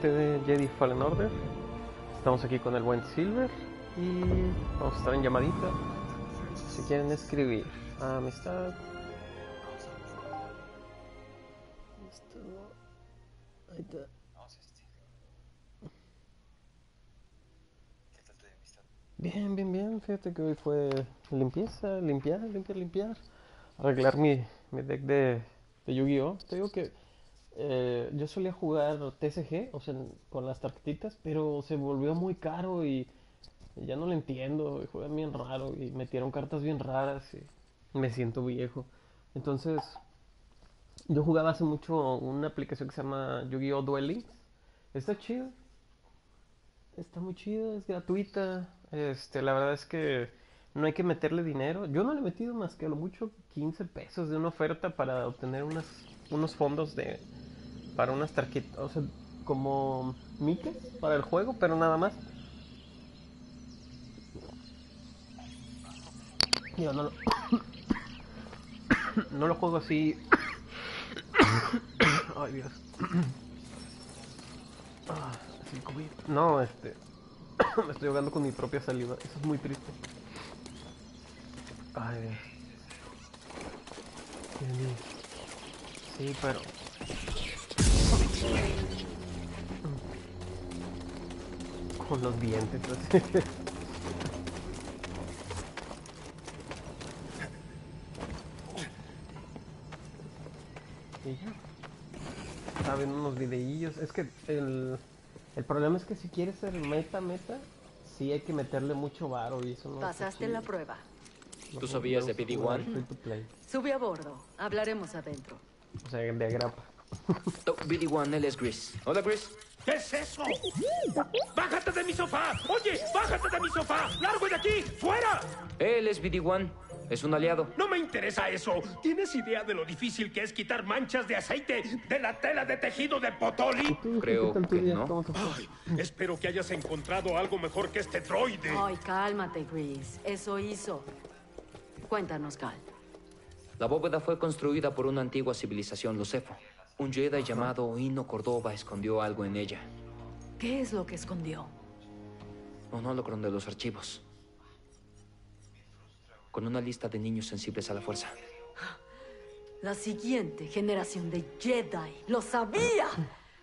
parte de Jedi Fallen Order. Estamos aquí con el buen Silver y vamos a estar en llamadita. Si quieren escribir, amistad. Listo. Ahí está. Bien, bien, bien. Fíjate que hoy fue limpieza, limpiar, limpiar, limpiar. Arreglar mi, mi deck de, de Yu-Gi-Oh! Te digo que eh, yo solía jugar TCG, o sea, con las tarjetitas, pero se volvió muy caro y, ya no lo entiendo. Juegan bien raro y metieron cartas bien raras y me siento viejo. Entonces, yo jugaba hace mucho una aplicación que se llama Yu-Gi-Oh! Duel Links. Está chido. Está muy chida, es gratuita. Este, la verdad es que no hay que meterle dinero. Yo no le he metido más que a lo mucho 15 pesos de una oferta para obtener unas, unos fondos de para unas tarjetas, o sea, como miques para el juego, pero nada más. Yo no lo, no lo juego así. Ay, Dios. No, este. Me estoy ahogando con mi propia saliva. Eso es muy triste. Ay, Dios. Sí, pero. Con los dientes así. Y ya. Unos videillos. Es que el, el problema es que si quieres ser meta, meta, sí hay que meterle mucho varo y eso no Pasaste la prueba. No ¿Tú sabías de podemos PD1? jugar free to play. Sube a bordo. Hablaremos adentro. O sea, de agrapa. Oh, BD1, él es Gris. Hola, Gris. ¿Qué es eso? ¡Bájate de mi sofá! ¡Oye, bájate de mi sofá! ¡Largo de aquí! ¡Fuera! Él es BD1. Es un aliado. No me interesa eso. ¿Tienes idea de lo difícil que es quitar manchas de aceite de la tela de tejido de Potoli? ¿Tú, Creo que no. Espero que hayas encontrado algo mejor que este droide. Ay, cálmate, Gris. Eso hizo. Cuéntanos, Cal. La bóveda fue construida por una antigua civilización Lucefo. Un Jedi llamado Hino Cordova escondió algo en ella. ¿Qué es lo que escondió? Un holocron de los archivos. Con una lista de niños sensibles a la fuerza. La siguiente generación de Jedi. ¡Lo sabía!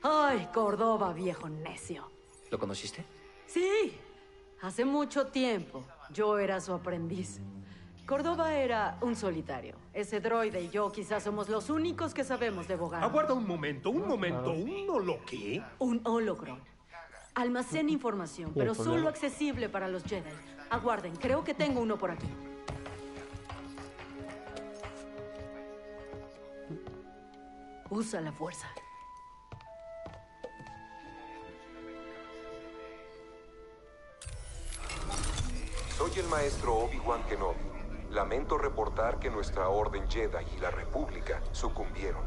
Ay, Córdoba, viejo necio. ¿Lo conociste? Sí, hace mucho tiempo. Yo era su aprendiz. Córdoba era un solitario. Ese droide y yo quizás somos los únicos que sabemos de Bogan. Aguarda un momento, un momento. ¿Uno lo qué? Un holocron. Almacena información, pero solo accesible para los Jedi. Aguarden, creo que tengo uno por aquí. Usa la fuerza. Soy el maestro Obi-Wan Kenobi. Lamento reportar que nuestra Orden Jedi y la República sucumbieron.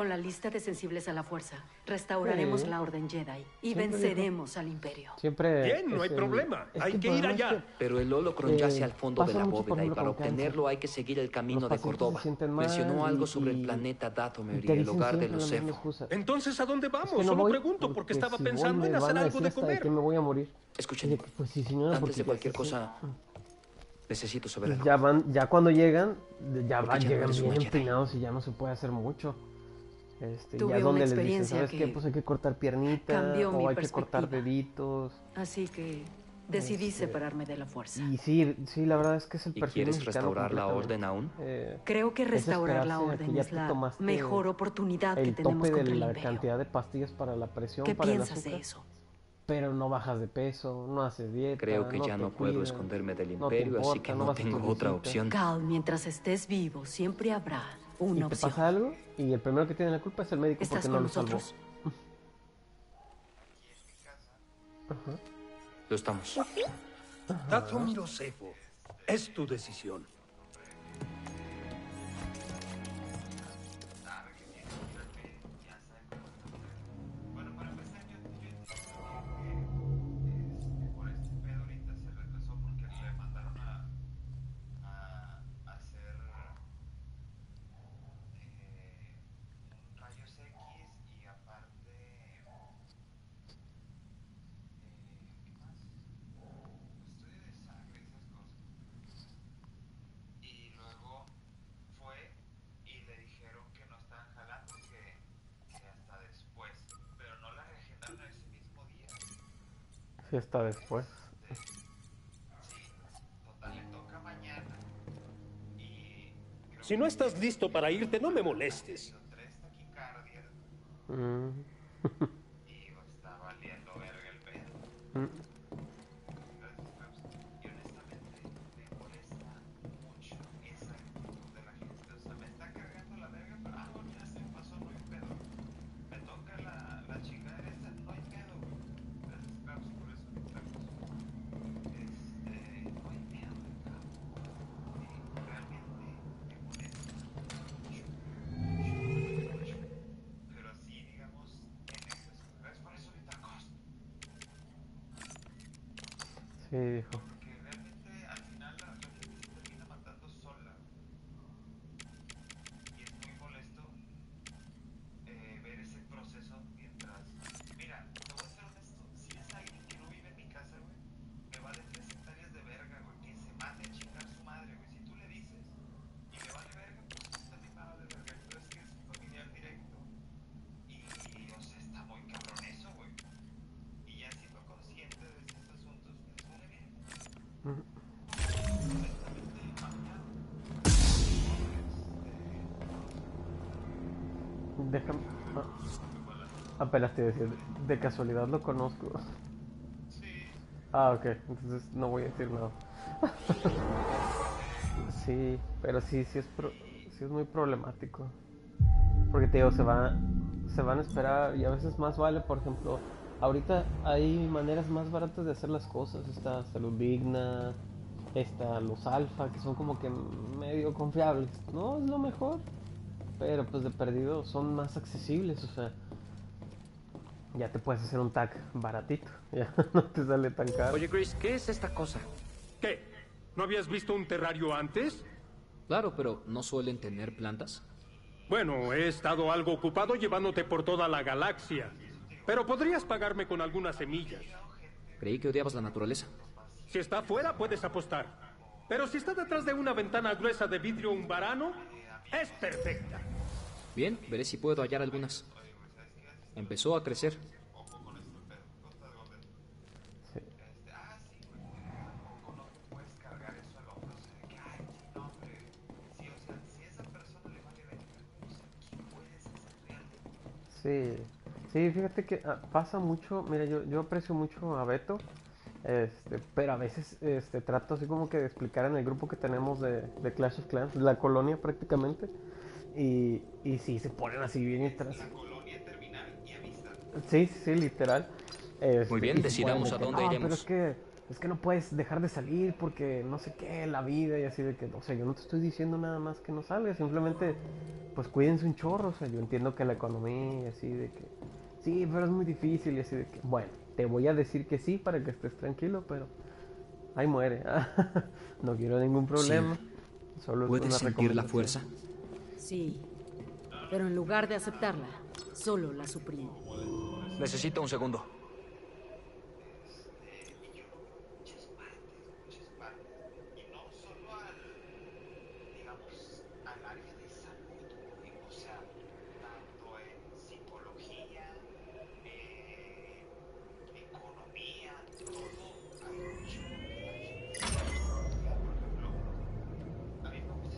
Con la lista de sensibles a la fuerza, restauraremos Sí. la Orden Jedi y Siempre venceremos al Imperio. Siempre. Bien, no es hay el- problema. es Hay que ir problema es allá. que Pero el holocron Eh, yace al fondo de la bóveda y para obtenerlo hay que seguir el camino de Córdoba. Mencionó algo y- sobre y- el planeta Dathomir y el hogar de los Cefo. Entonces, ¿a dónde Es vamos? que no Solo voy pregunto porque estaba si pensando en hacer algo de comer. que me voy a morir. Escuchen, Pues sí, señora, antes porque de cualquier cosa, necesito saber que- algo. Ya van, ya cuando llegan, ya Porque van, llegan bien empinados y ya no se puede hacer mucho. Este, Tuve ya una donde les dicen, experiencia ¿sabes qué? que Pues hay que cortar piernita cambió mi o hay que cortar deditos. Así que decidí Este, separarme de la fuerza. Y sí, sí, la verdad es que es el ¿Y perfil quieres mexicano restaurar la orden aún? Eh, Creo que es restaurar la orden ya es la mejor oportunidad que tenemos tope de contra el la Imperio. cantidad de pastillas para la presión, ¿Qué para el piensas de eso? pero no bajas de peso, no haces dieta. Creo que ya te no puedo cuidas, esconderme del no te imperio, así importa, que no, tengo otra opción. Cal, mientras estés vivo, siempre habrá Y una te opción. pasa algo y el primero que tiene la culpa es el médico ¿Estás porque no lo salvó. nosotros? Lo estamos. Dathomir Osefo, es tu decisión. Está después. Si no estás listo para irte, no me molestes. Mm. y está valiendo verga el pedo. Mm. Gracias, Paps. Y honestamente me molesta mucho esa actitud de la gente. O sea, me está cargando la verga, pero ah, bueno, ya se me pasó, no hay pedo. Me toca la, la chingadera esta, no hay pedo. Gracias, Paps, por eso. Paps. Este, no hay pedo, cabrón. Y realmente me molesta mucho, mucho, mucho. Pero así, digamos, en exceso. Es por eso ahorita costo. Sí, dijo. Porque realmente al final la, la gente se termina matando sola. Y es muy molesto eh, ver ese proceso mientras... Mira, te voy a ser honesto. Si es alguien que no vive en mi casa, güey, me vale tres hectáreas de verga, güey. Que se mate a chingar su madre, güey. Si tú le dices y me vale verga, pues también me vale verga. Pero es que es un familiar directo. Y, o sea, está muy cabrón eso, güey. Y ya siendo consciente de estos asuntos, pues vale bien. Déjame. ah. Apenas te iba a decir, de casualidad lo conozco. Ah, ok, entonces no voy a decir nada. sí, pero sí, sí es, pro- sí es muy problemático. Porque te digo, se, va, se van a esperar y a veces más vale, por ejemplo, ahorita hay maneras más baratas de hacer las cosas. Está Salud Digna, está los Alfa, que son como que medio confiables. No es lo mejor, pero pues de perdido son más accesibles, o sea, ya te puedes hacer un tag baratito, ya no te sale tan caro. Oye, Chris, ¿qué es esta cosa? ¿Qué? ¿No habías visto un terrario antes? Claro, pero ¿no suelen tener plantas? Bueno, he estado algo ocupado llevándote por toda la galaxia. Pero podrías pagarme con algunas semillas. Creí que odiabas la naturaleza. Si está afuera, puedes apostar. Pero si está detrás de una ventana gruesa de vidrio umbarano, es perfecta. Bien, veré si puedo hallar algunas. Empezó a crecer. Sí. Sí, fíjate que ah, pasa mucho, mira, yo, yo aprecio mucho a Beto, este, pero a veces este, trato así como que de explicar en el grupo que tenemos de, de Clash of Clans, la colonia prácticamente, y, y sí, se ponen así bien atrás. Sí, sí, sí, literal. Este, Muy bien, decidamos de a que, dónde "No, iremos". Pero es que, es que no puedes dejar de salir porque no sé qué, la vida y así de que, o sea, yo no te estoy diciendo nada más que no salgas, simplemente, pues cuídense un chorro, o sea, yo entiendo que la economía y así de que, sí, pero es muy difícil y así de que, bueno, te voy a decir que sí para que estés tranquilo, pero ahí muere, no quiero ningún problema, solo es ¿Puedes una sentir la recomendación. fuerza? Sí, pero en lugar de aceptarla, solo la suprimo. Necesito un segundo.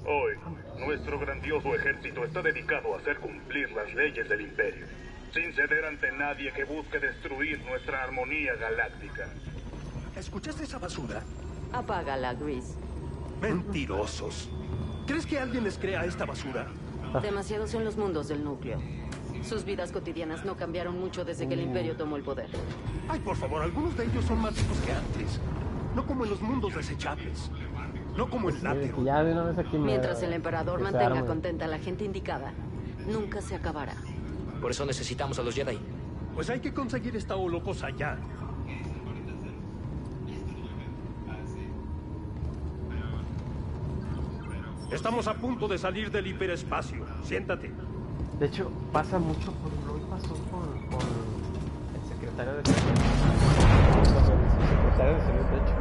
Hoy, nuestro grandioso ejército está dedicado a hacer cumplir las leyes del imperio, sin ceder ante nadie que busque destruir nuestra armonía galáctica. ¿Escuchaste esa basura? Apágala, Gris. Mentirosos. ¿Crees que alguien les crea esta basura? Demasiados son los mundos del núcleo. Sus vidas cotidianas no cambiaron mucho desde que el imperio tomó el poder. Ay, por favor, algunos de ellos son más ricos que antes. No como en los mundos desechables. No como en me- Mientras el emperador mantenga arme. contenta a la gente indicada, nunca se acabará. Por eso necesitamos a los Jedi. Pues hay que conseguir esta holocosa ya. Estamos a punto de salir del hiperespacio. Siéntate. De hecho, pasa mucho, por ejemplo, hoy pasó con, con el secretario de Salud. El secretario de Salud, de hecho.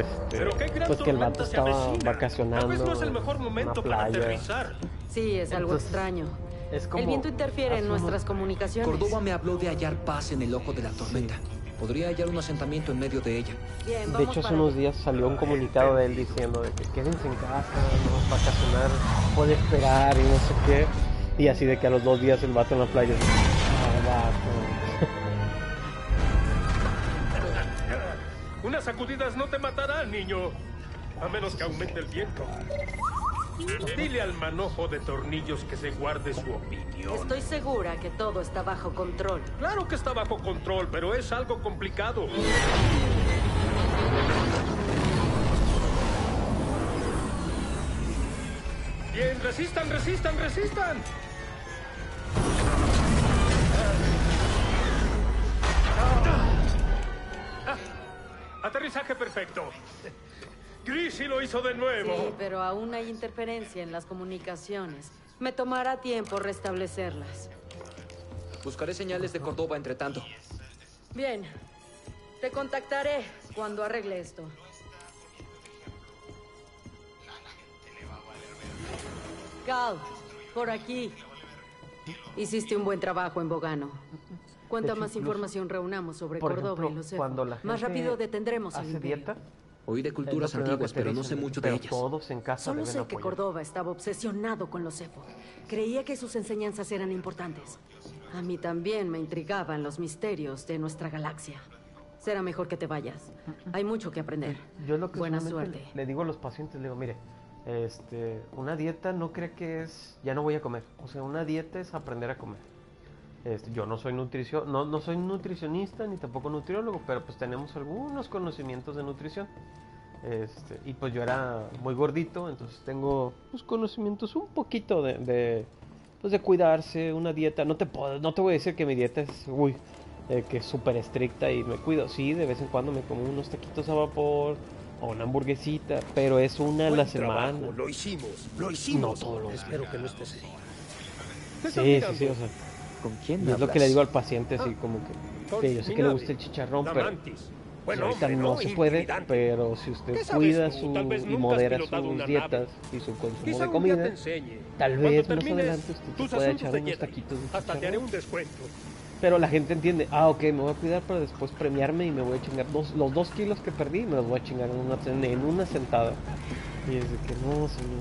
Este, Pero qué gran pues que el vato estaba vacacionando. Tal vez no es el en mejor una momento para playa. aterrizar. Sí, es algo Entonces, extraño. Es como El viento interfiere en nuestras comunicaciones. Córdoba me habló de hallar paz en el ojo de la tormenta. Podría hallar un asentamiento en medio de ella. Bien, De hecho, hace unos días salió un comunicado de él diciendo de que quédense en casa, no vacacionar, puede esperar y no sé qué. Y así de que a los dos días el vato en la playa. "Ah, vato". Unas sacudidas no te matarán, niño. A menos que aumente el viento. Dile al manojo de tornillos que se guarde su opinión. Estoy segura que todo está bajo control. Claro que está bajo control, pero es algo complicado. Bien, resistan, resistan, resistan. Ah, aterrizaje perfecto. Grisi lo hizo de nuevo. Sí, pero aún hay interferencia en las comunicaciones. Me tomará tiempo restablecerlas. Buscaré señales de Córdoba entre tanto. Bien. Te contactaré cuando arregle esto. Cal, por aquí. Hiciste un buen trabajo en Bogano. Cuanta más información reunamos sobre Córdoba y los cuando la más rápido detendremos al hace imperio. dieta, Oí de culturas antiguas, que te pero no sé mucho de ellas. Todos en casa Solo sé que. Córdoba estaba obsesionado con los Efo. Creía que sus enseñanzas eran importantes. A mí también me intrigaban los misterios de nuestra galaxia. Será mejor que te vayas. Hay mucho que aprender. Yo lo que Buena suerte. Le, le digo a los pacientes, le digo, mire, este, una dieta no cree que es, ya no voy a comer. O sea, una dieta es aprender a comer. Este, yo no soy nutrición, no, no soy nutricionista ni tampoco nutriólogo, pero pues tenemos algunos conocimientos de nutrición. Este, y pues yo era muy gordito, entonces tengo pues, conocimientos un poquito de, de, pues, de cuidarse, una dieta. No te puedo, no te voy a decir que mi dieta es, uy, eh, que es súper estricta y me cuido. Sí, de vez en cuando me como unos taquitos a vapor o una hamburguesita, pero es una a la semana. Lo hicimos, lo hicimos. No todos los Espero que no estés. Sí, sí, sí, o sea, ¿Con quién y es lo que le digo al paciente, así Ah. como que, que yo sé que le gusta el chicharrón, pero pues, Bueno, ahorita hombre, no se puede, pero si usted ¿Qué sabes cuida su y modera sus dietas nave. y su consumo Quizá de comida, tal vez más adelante usted se pueda echar unos taquitos de Hasta te haré chicharrón. un descuento. Pero la gente entiende, ah, ok, me voy a cuidar para después premiarme y me voy a chingar dos, los dos kilos que perdí, me los voy a chingar en una, en una sentada. Y es de que no, señor.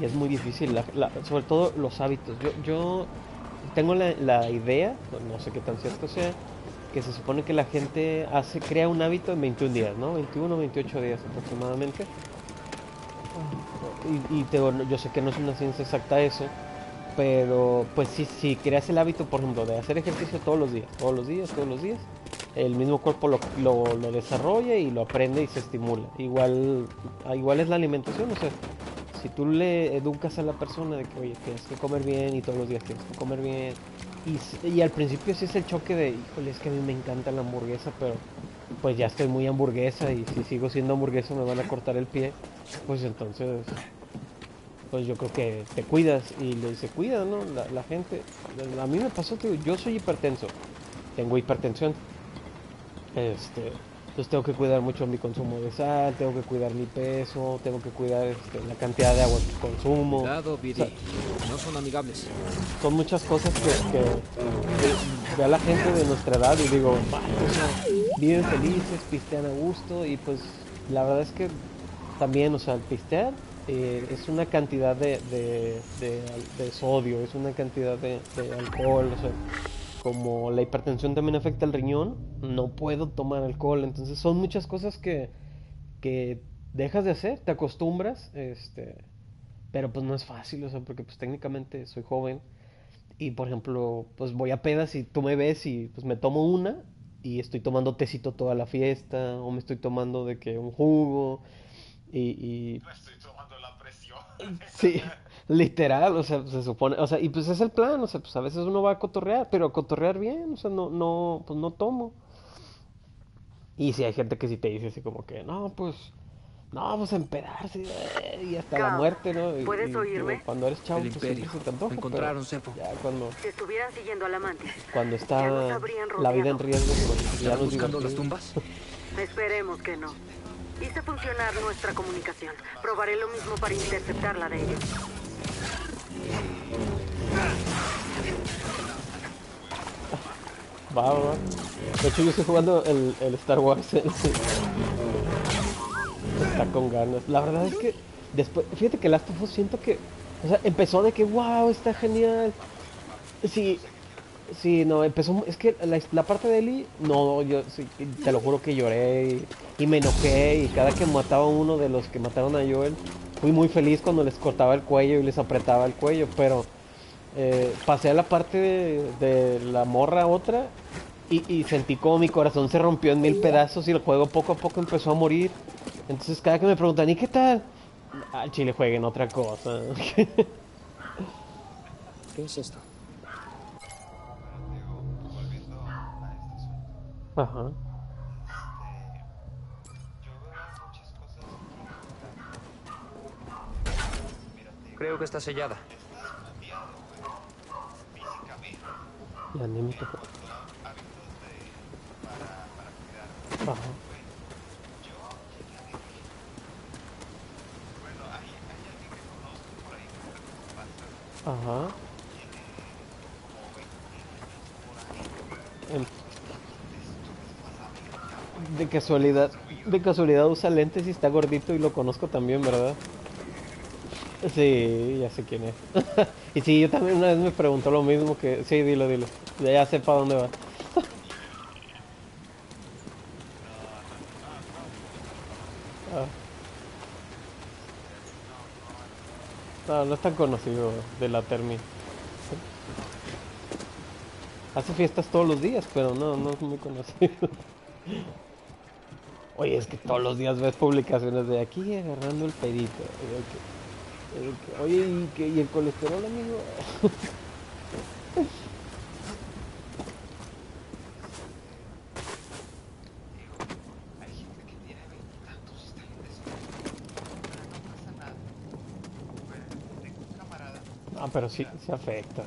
Y es muy difícil, la- la- sobre todo los hábitos. Yo, yo tengo la, la idea, no sé qué tan cierto sea, que se supone que la gente hace crea un hábito en 21 días, ¿no? 21 o 28 días aproximadamente. Y, y te yo sé que no es una ciencia exacta eso, pero pues si, si creas el hábito, por ejemplo, de hacer ejercicio todos los días, todos los días, todos los días, el mismo cuerpo lo, lo, lo desarrolla y lo aprende y se estimula. Igual, ah, igual es la alimentación, o sea, si tú le educas a la persona de que, oye, tienes que comer bien y todos los días tienes que comer bien, y, al principio sí es el choque de, híjole, es que a mí me encanta la hamburguesa, pero pues ya estoy muy hamburguesa y si sigo siendo hamburguesa me van a cortar el pie, pues entonces pues yo creo que te cuidas y se cuida, ¿no? La, gente. A mí me pasó que yo soy hipertenso, tengo hipertensión. Este, entonces tengo que cuidar mucho mi consumo de sal, tengo que cuidar mi peso, tengo que cuidar este, la cantidad de agua que consumo. Cuidado, O sea, No son amigables. son muchas cosas que, que, que ve a la gente de nuestra edad y digo, "Va, o sea, viven felices, pistean a gusto y pues la verdad es que también, o sea, el pistear eh, es una cantidad de, de, de, de sodio, es una cantidad de, de alcohol, o sea, como la hipertensión también afecta al riñón, no puedo tomar alcohol, entonces son muchas cosas que, que dejas de hacer, te acostumbras, este, pero pues no es fácil, o sea, porque pues técnicamente soy joven y por ejemplo, pues voy a pedas y tú me ves y pues me tomo una y estoy tomando tecito toda la fiesta o me estoy tomando de que un jugo y, y Estoy tomando la presión. sí, literal, o sea, se supone, o sea, y pues es el plan, o sea, pues a veces uno va a cotorrear, pero a cotorrear bien, o sea, no, no, pues no tomo. Y si hay gente que sí te dice así como que, no, pues, no, vamos a empedarse eh, y hasta la Cal, muerte, ¿no? Y- ¿puedes y, digo, oírme? cuando eres chavo, El pues siempre Imperio. se te antoja, pero Encontraron Cefo. Ya cuando, Si estuvieran siguiendo a la mantis, cuando está la vida en riesgo, pues ya ¿Están nos buscando las tumbas? esperemos que no. Hice funcionar nuestra comunicación. Probaré lo mismo para interceptarla de ellos. Va. De hecho, yo estoy jugando el, el Star Wars. Está con ganas. La verdad es que después, fíjate que Last of Us siento que, o sea, empezó de que, wow, está genial. Sí, sí, no, empezó, es que la, la parte de Ellie, no, yo te lo juro que lloré y, y me enojé y cada que mataba uno de los que mataron a Joel, fui muy feliz cuando les cortaba el cuello y les apretaba el cuello, pero eh, pasé a la parte de, de la morra otra y, y sentí como mi corazón se rompió en mil pedazos y el juego poco a poco empezó a morir. Entonces cada que me preguntan, ¿y qué tal? Al chile jueguen otra cosa. ¿Qué es esto? Ajá. yo veo muchas cosas que Creo que está sellada. físicamente, Y anímico. hábitos de, para, para cuidar. Ajá. Yo llegué a vivir. Bueno, hay, hay alguien que conozco por ahí que fue con pasa, Ajá. tiene como 20 años por ahí. Em, De casualidad, de casualidad usa lentes y está gordito y lo conozco también, ¿verdad? Sí, ya sé quién es. y sí, yo también una vez me preguntó lo mismo que... Sí, dilo, dilo. Ya, ya sé para dónde va. Ah. No, no es tan conocido de la Termi. Hace fiestas todos los días, pero no, no es muy conocido. Oye, es que todos los días ves publicaciones de aquí agarrando el pedito. Que- y que, Oye, ¿y, qué- y el colesterol, amigo? Hay gente que tiene veintitantos y está en desorden. Pero no pasa nada. Bueno, tengo un camarada Ah, pero sí, se afecta.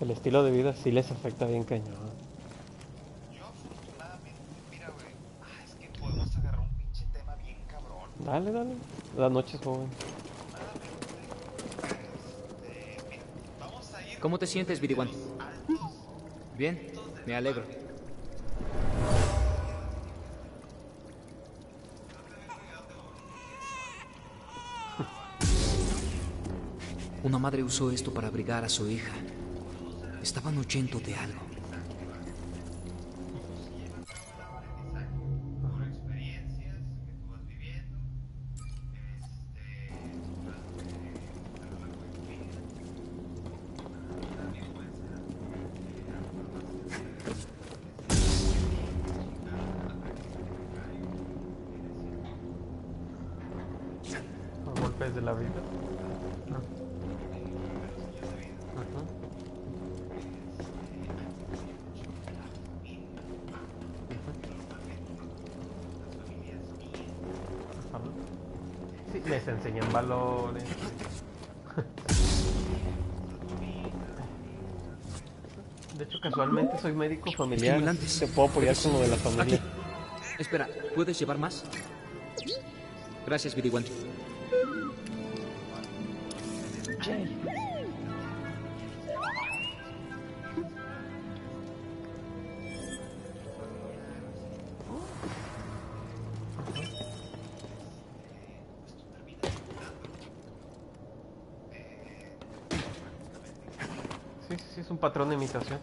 El estilo de vida sí les afecta bien cañón. Yo afortunadamente, mira, güey, ah, es que podemos agarrar un pinche tema bien cabrón. Dale, dale. La noche es joven. Este, mira, vamos a ir ¿Cómo te sientes, Viriwan? Bien, me alegro. Una madre usó esto para abrigar a su hija. Estaban huyendo de algo. Soy médico familiar. Te puedo apoyar con lo de la familia. Aquí. Espera, ¿puedes llevar más? Gracias. Sí, sí, sí, es un patrón de imitación.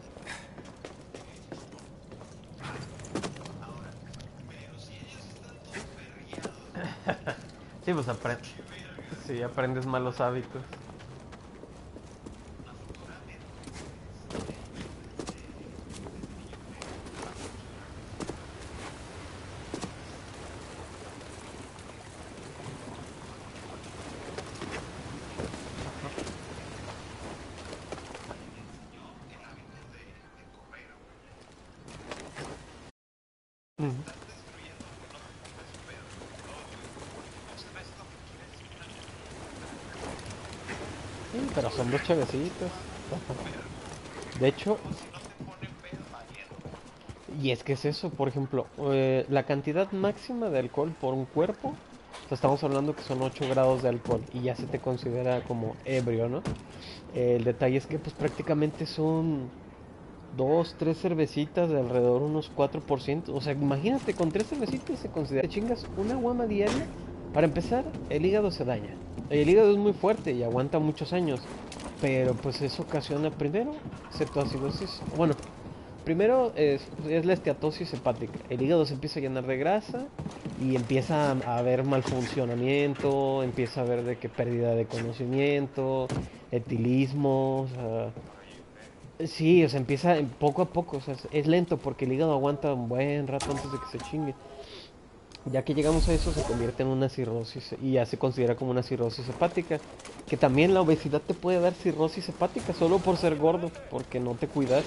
Aprendes malos hábitos. Ujú. Sí, pero son dos. De hecho, y es que es eso, por ejemplo, eh, la cantidad máxima de alcohol por un cuerpo, estamos hablando que son 8 grados de alcohol y ya se te considera como ebrio, ¿no? El detalle es que pues prácticamente son dos, tres cervecitas de alrededor unos 4%. O sea, imagínate, con tres cervecitas se considera. Te chingas una guama diaria. Para empezar, el hígado se daña. El hígado es muy fuerte y aguanta muchos años. Pero pues eso ocasiona primero cetoacidosis. Bueno, primero es, la esteatosis hepática. El hígado se empieza a llenar de grasa y empieza a haber mal funcionamiento, empieza a haber de que pérdida de conocimiento, etilismo, sí, o sea, empieza poco a poco, o sea, es lento porque el hígado aguanta un buen rato antes de que se chingue. Ya que llegamos a eso se convierte en una cirrosis y ya se considera como una cirrosis hepática, que también la obesidad te puede dar cirrosis hepática solo por ser gordo, porque no te cuidas.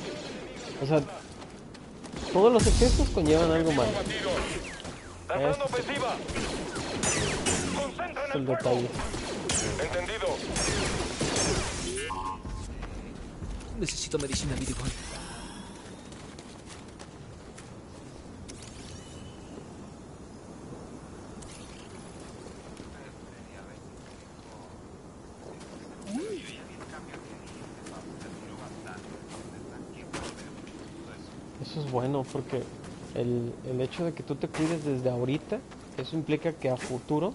O sea, todos los excesos conllevan algo malo. ¡Lanzando Este es el detalle. Entendido. Necesito medicina, BD-1. Eso bueno porque el, el hecho de que tú te cuides desde ahorita, eso implica que a futuro,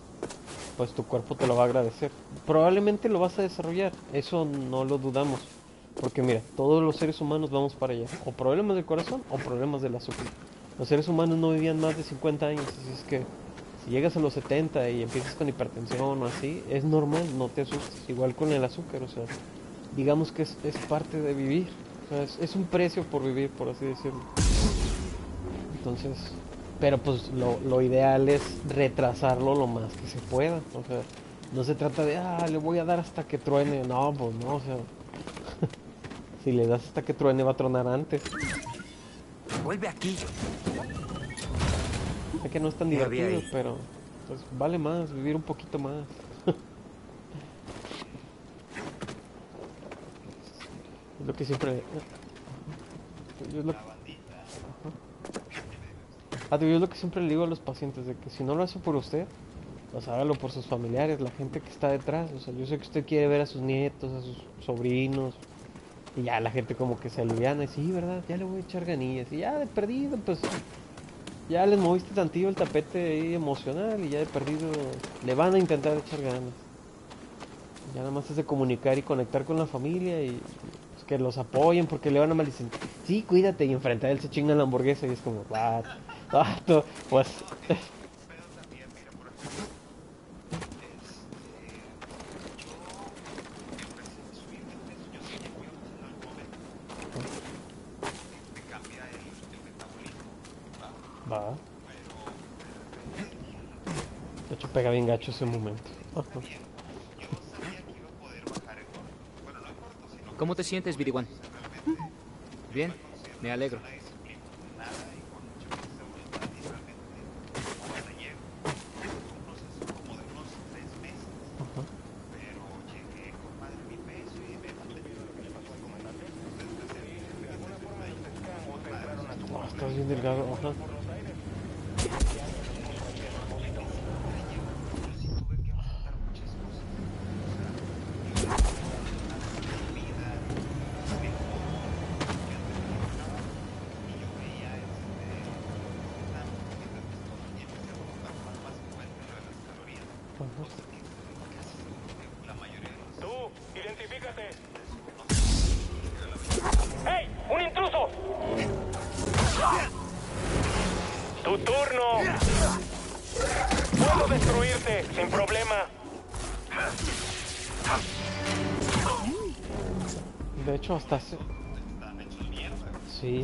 pues tu cuerpo te lo va a agradecer. Probablemente lo vas a desarrollar, eso no lo dudamos. Porque mira, todos los seres humanos vamos para allá. O problemas del corazón o problemas del azúcar. Los seres humanos no vivían más de 50 años, así es que si llegas a los 70 y empiezas con hipertensión o así, es normal, no te asustes. Igual con el azúcar, o sea, digamos que es, es parte de vivir. O sea, es, es un precio por vivir, por así decirlo. Entonces, pero pues lo, lo ideal es retrasarlo lo más que se pueda. O sea, no se trata de, ah, le voy a dar hasta que truene. No, pues no, o sea, si le das hasta que truene va a tronar antes. Vuelve aquí. Sé que no es tan divertido, pero pues vale más, vivir un poquito más. es lo que siempre... Es lo... Digo, yo es lo que siempre le digo a los pacientes, de que si no lo hace por usted, pues hágalo por sus familiares, la gente que está detrás. O sea, yo sé que usted quiere ver a sus nietos, a sus sobrinos, y ya la gente como que se aliviana y sí, ¿verdad? Ya le voy a echar ganillas. Y ya de perdido, pues ya les moviste tantillo el tapete ahí emocional y ya de perdido le van a intentar echar ganas. Ya nada más es de comunicar y conectar con la familia y pues, que los apoyen porque le van a maldecir. Sí, cuídate y enfrente a él se chinga la hamburguesa y es como, "Vato, vato", pues ¿va? De hecho pega bien gacho ese momento. ¿Cómo te sientes, BD-1? Bien, me alegro. la disciplina, nada y con mucha fuerza de voluntad y realmente hasta llego. Fue un proceso como de unos tres meses, Ajá. pero llegué con madre mi peso y me mantenido lo que le pasó a comandante. Después de de alguna forma Oh, estás bien delgado,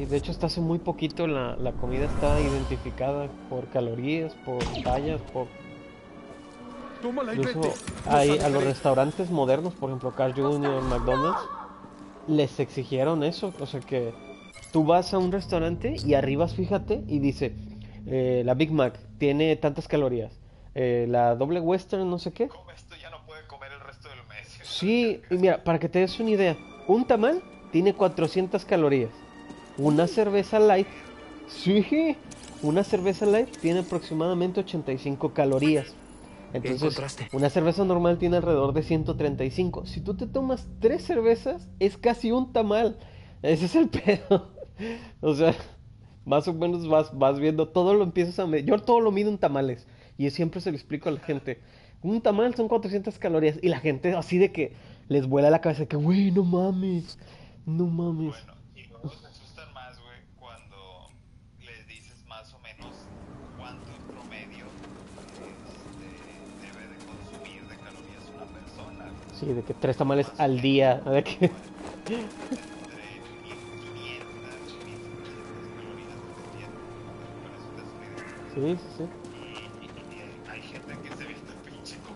de hecho hasta hace muy poquito la, la comida está identificada por calorías, por tallas, por... Incluso hay, a los restaurantes modernos, por ejemplo Carl Jr., McDonald's, les exigieron eso. O sea que tú vas a un restaurante y arriba, fíjate, y dice, eh, la Big Mac tiene tantas calorías, eh, la doble western no sé qué, esto ya no puede comer el resto del mes. Sí, y mira, para que te des una idea, un tamal tiene 400 calorías. Una cerveza light, sí, una cerveza light tiene aproximadamente 85 calorías. Entonces, una cerveza normal tiene alrededor de 135. Si tú te tomas tres cervezas, es casi un tamal. Ese es el pedo. O sea, más o menos vas, vas viendo, todo lo empiezas a medir. Yo todo lo mido en tamales. Y siempre se lo explico a la gente. Un tamal son 400 calorías. Y la gente así de que les vuela la cabeza. Que, güey, no mames. No mames. Bueno, Sí, de que tres tamales al día. De que... Entre 1500 y 1700 calorías por día. Con eso te das una idea. Sí, sí,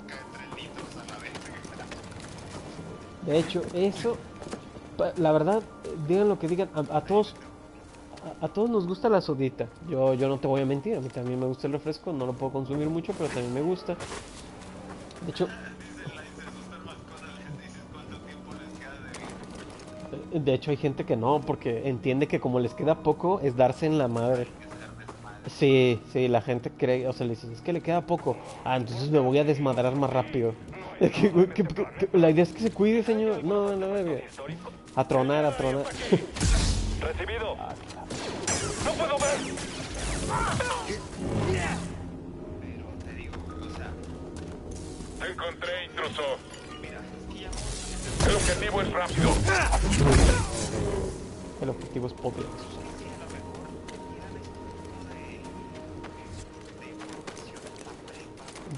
de 3 litros a la vez. De hecho, eso, la verdad, digan lo que digan, a, a todos, a, a todos nos gusta la sodita. Yo, yo no te voy a mentir, a mí también me gusta el refresco, no lo puedo consumir mucho, pero también me gusta. De hecho, de hecho hay gente que no, porque entiende que como les queda poco, es darse en la madre. Sí, sí, la gente cree, o sea, le dices, es que le queda poco. Ah, entonces me voy a desmadrar más rápido. Es que, güey, que- que- que- la idea es que se cuide, señor. No, no, no. A tronar, a tronar. Recibido. ¡No puedo ver! Pero te digo, o sea, Encontré intruso. Objetivo es rápido. El objetivo es poder.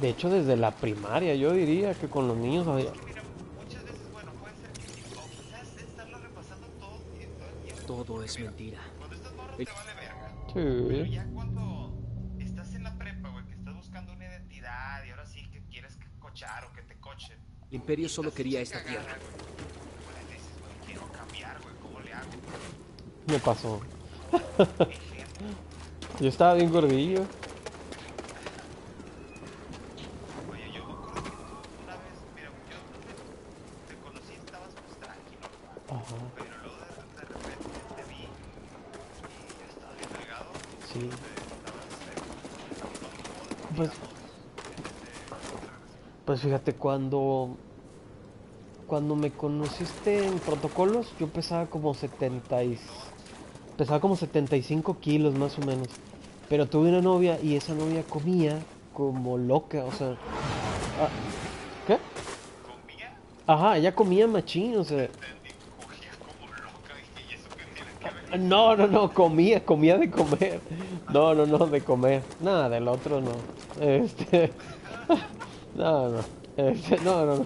De hecho, desde la primaria, yo diría que con los niños había... Mira, muchas veces, bueno, puede ser que sí, o quizás estarlo repasando todo, y todo el tiempo. Todo es mentira. Cuando estás morro te vale verga. Pero Sí. ya cuando estás en la prepa, güey, que estás buscando una identidad y ahora sí que quieres que cochar o que te cochen. El imperio solo quería esta tierra. Me pasó. Yo estaba bien gordillo. oye, yo me acuerdo que tú una vez, mira, yo te conocí, estabas pues tranquilo, Ajá, pero luego de, de repente te vi y ya estaba bien delgado. sí. Estabas, Pues, pues fíjate, cuando, cuando me conociste en protocolos, yo pesaba como 70 y, pesaba como 75 kilos más o menos. Pero tuve una novia y esa novia comía como loca, o sea... ah, ¿Qué? comía, Ajá, ella comía machín, o sea... ver. No, no, no, comía, comía de comer. No, no, no, de comer. Nada, del otro no. Este. No, no. Este, no, no, no.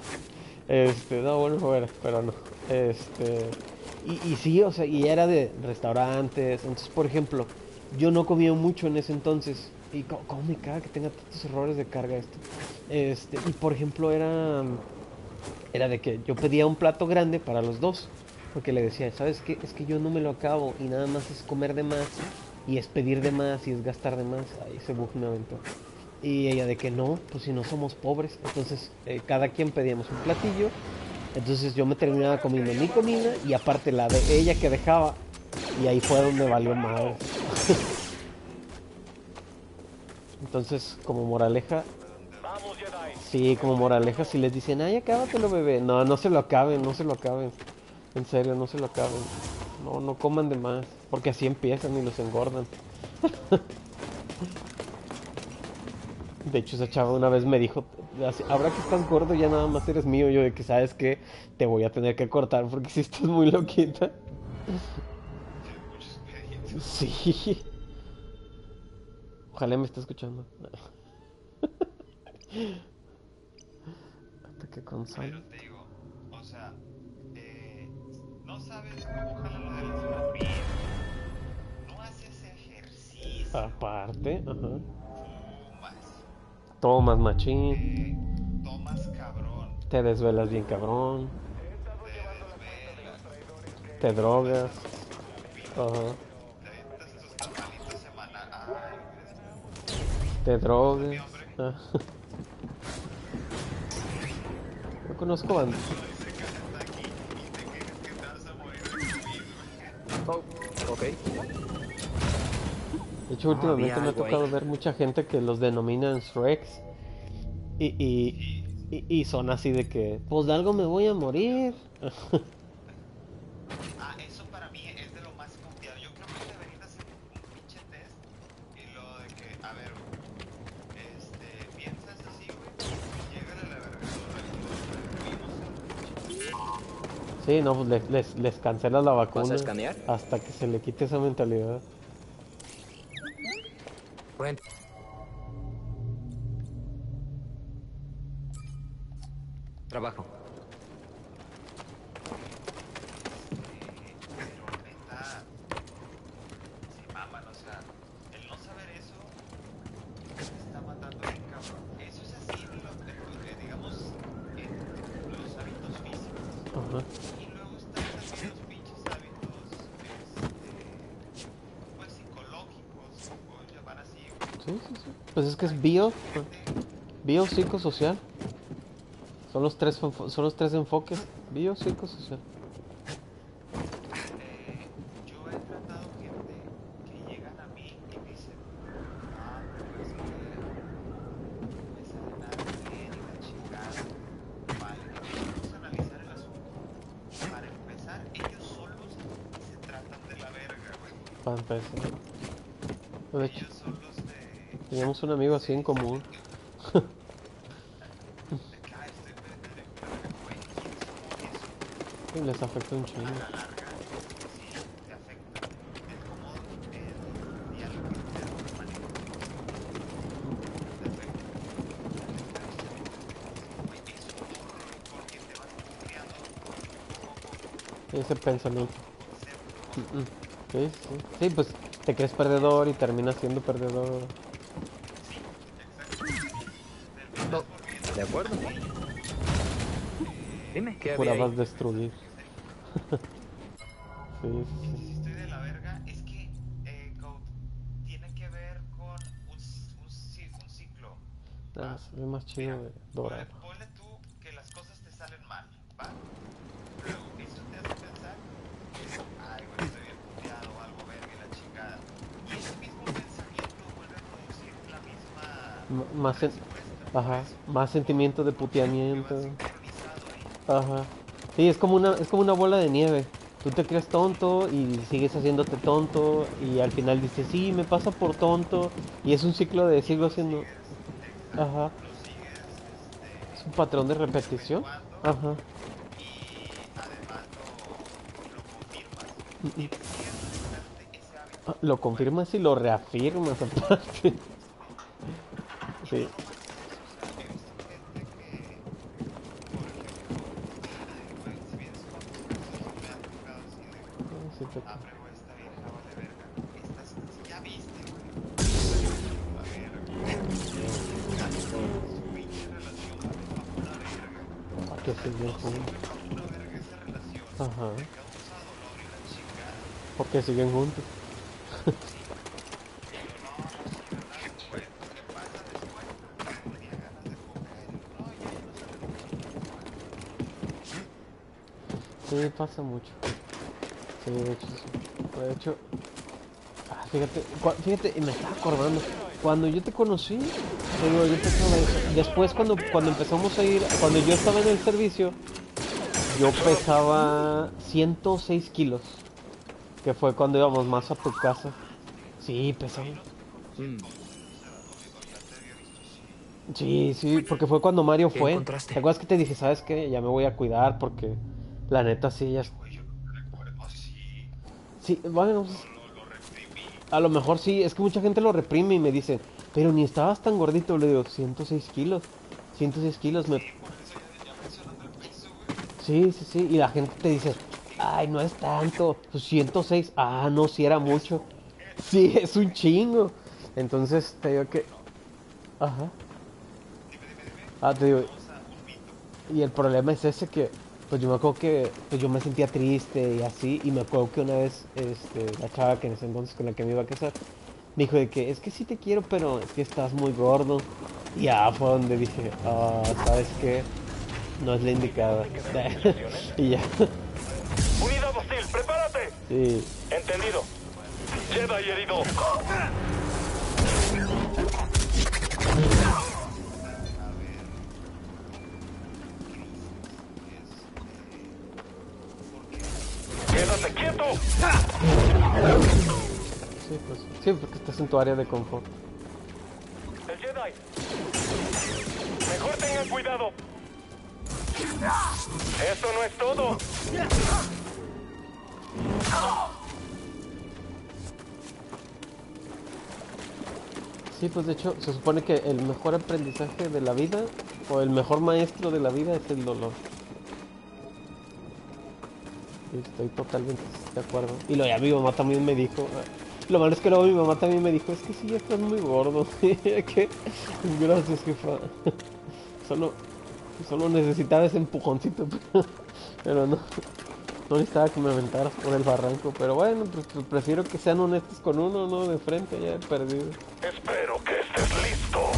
Este, no, bueno, pero no. Este. Y, y sí, o sea, y era de restaurantes. Entonces, por ejemplo, yo no comía mucho en ese entonces. Y co- cómo me caga que tenga tantos errores de carga esto. Este, y por ejemplo, era. Era de que yo pedía un plato grande para los dos. Porque le decía, ¿sabes qué? Es que yo no me lo acabo y nada más es comer de más y es pedir de más y es gastar de más. Ahí ese bug me aventó. Y ella de que no, pues si no somos pobres. Entonces eh, cada quien pedíamos un platillo. Entonces yo me terminaba comiendo mi comida y aparte la de ella que dejaba. Y ahí fue donde valió madre. Entonces, como moraleja. Sí, como moraleja, si les dicen, ay, acábatelo, bebé. No, no se lo acaben, no se lo acaben. En serio, no se lo acaben. No, no coman de más. Porque así empiezan y los engordan. De hecho, esa chava una vez me dijo, ahora que estás gordo ya nada más eres mío. Yo de que, ¿sabes qué? Te voy a tener que cortar porque si estás muy loquita. Sí. Ojalá me esté escuchando. Ataque con Pero sal. te digo, o sea, eh, no sabes cómo jalan lo de las no haces ejercicio, Aparte, ajá. Tomas machín, eh, tomas cabrón, te desvelas bien cabrón, te desvelas, te drogas. Ajá. te Te drogas. Yo conozco bandas. Ok. De hecho, últimamente me ha tocado ver mucha gente que los denominan Shreks. Y, son así de que, pues de algo me voy a morir. ah, eso para mí es de lo más confiado. Yo creo que deberían hacer un pinche test. Y lo de que, a ver, este, piensas así, güey. Llegan a la verga. Sí, no, pues les, les, les cancela la vacuna. Hasta que se le quite esa mentalidad. friend. Que es bio, bio, psicosocial. Son los tres, son los tres enfoques. Bio, psicosocial. Eh, yo he tratado gente que llegan a mí y me dicen, ah, pero es que me sale nada bien y la chingada. Vale, vamos a analizar el asunto. Para empezar, ellos solos se tratan de la verga, güey. Para empezar. De hecho, Ellos son los de, teníamos un amigo así en común. de que, ah, estoy pendiente de la verga, güey. ¿Quién somos eso? Y les afecta un chingo. A la larga, sí, te afecta. El cómo el diálogo interno que manejas. Te afecta. Güey, eso ocurre porque te vas creando poco a poco Ese pensamiento. Mm, mm. Sí. Sí, pues te crees perdedor y terminas siendo perdedor. ¿Qué Jurabas destruir. sí, Y sí. si estoy de la verga, es que, eh, Code, tiene que ver con un, un, un ciclo. Ah, se ve más chido de Ponle, dorado. ponle tú que las cosas te salen mal, ¿va? Luego, eso te hace pensar, ay, güey, estoy bien puteado o algo, verga, y la chingada. Y ese mismo pensamiento vuelve a producir la misma M- más en-. Ajá, más sentimiento de puteamiento. Ajá. Sí, es como una, es como una bola de nieve. Tú te crees tonto y sigues haciéndote tonto y al final dices, sí, me pasa por tonto. Y es un ciclo de sigo siendo... Ajá. Es un patrón de repetición. Ajá. Lo, confirmas. Y lo reafirmas aparte. Sí, siguen juntos. Sí, pasa mucho. Sí, de hecho, sí. De hecho, ah, fíjate, fíjate, me estaba acordando, cuando yo te conocí, digo, yo pensaba eso. Después cuando, cuando empezamos a ir, cuando yo estaba en el servicio, yo pesaba 106 kilos, que fue cuando íbamos más a tu casa. Sí, pesaba. Mm, Sí, sí, porque fue cuando Mario ¿Qué fue. encontraste? ¿Te acuerdas que te dije, sabes qué? Ya me voy a cuidar porque la neta sí, ya... Sí, bueno, pues, a lo mejor sí, es que mucha gente lo reprime y me dice, pero ni estabas tan gordito, le digo, 106 kilos, 106 kilos, me... Sí, sí, sí, y la gente te dice, ay, no es tanto, pues 106, ah, no, sí era mucho, sí, es un chingo, entonces te digo que... Ajá. Ah, te digo, y el problema es ese que, pues yo me acuerdo que, pues yo me sentía triste y así, y me acuerdo que una vez, este, la chava que en ese entonces con la que me iba a casar, me dijo de que, es que sí te quiero, pero es que estás muy gordo. Y ya fue donde dije, ah, ¿sabes qué? No es la indicada. y ya. Sí. Entendido. Jedi herido. Quédate quieto. Sí, pues, sí, porque estás en tu área de confort. El Jedi. Mejor tengan cuidado. ¡Esto no es todo! Sí, pues de hecho se supone que el mejor aprendizaje de la vida o el mejor maestro de la vida es el dolor. Estoy totalmente de acuerdo. Y lo ya mi mamá también me dijo. Lo malo es que luego mi mamá también me dijo, es que sí, ya estás muy gordo. ¿Qué? Gracias, jefa. Solo, solo necesitaba ese empujoncito. Pero no. No necesitaba que me aventaras por el barranco. Pero bueno, pues, pues, prefiero que sean honestos con uno, ¿no? De frente, ya he perdido. Espero que estés listo.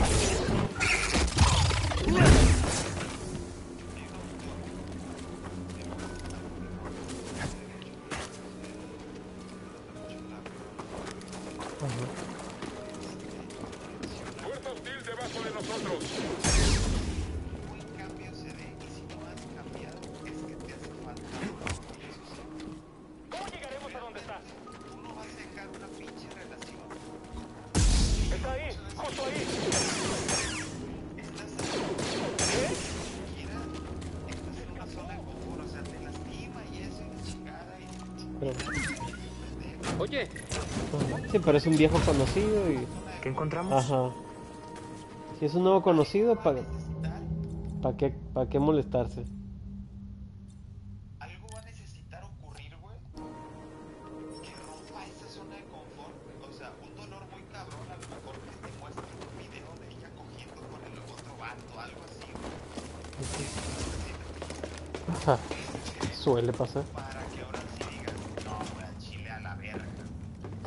Es un viejo conocido y... ¿qué encontramos? Ajá. Si es un nuevo conocido, ¿para pa qué, pa qué molestarse? algo va a necesitar ocurrir, güey, que rompa esa zona de confort. O sea, un dolor muy cabrón, a lo mejor que te muestre un video de ella cogiendo con el otro vato, algo así, güey. Ajá. Suele pasar. Para que ahora sí digas, no, güey, al chile a la verga.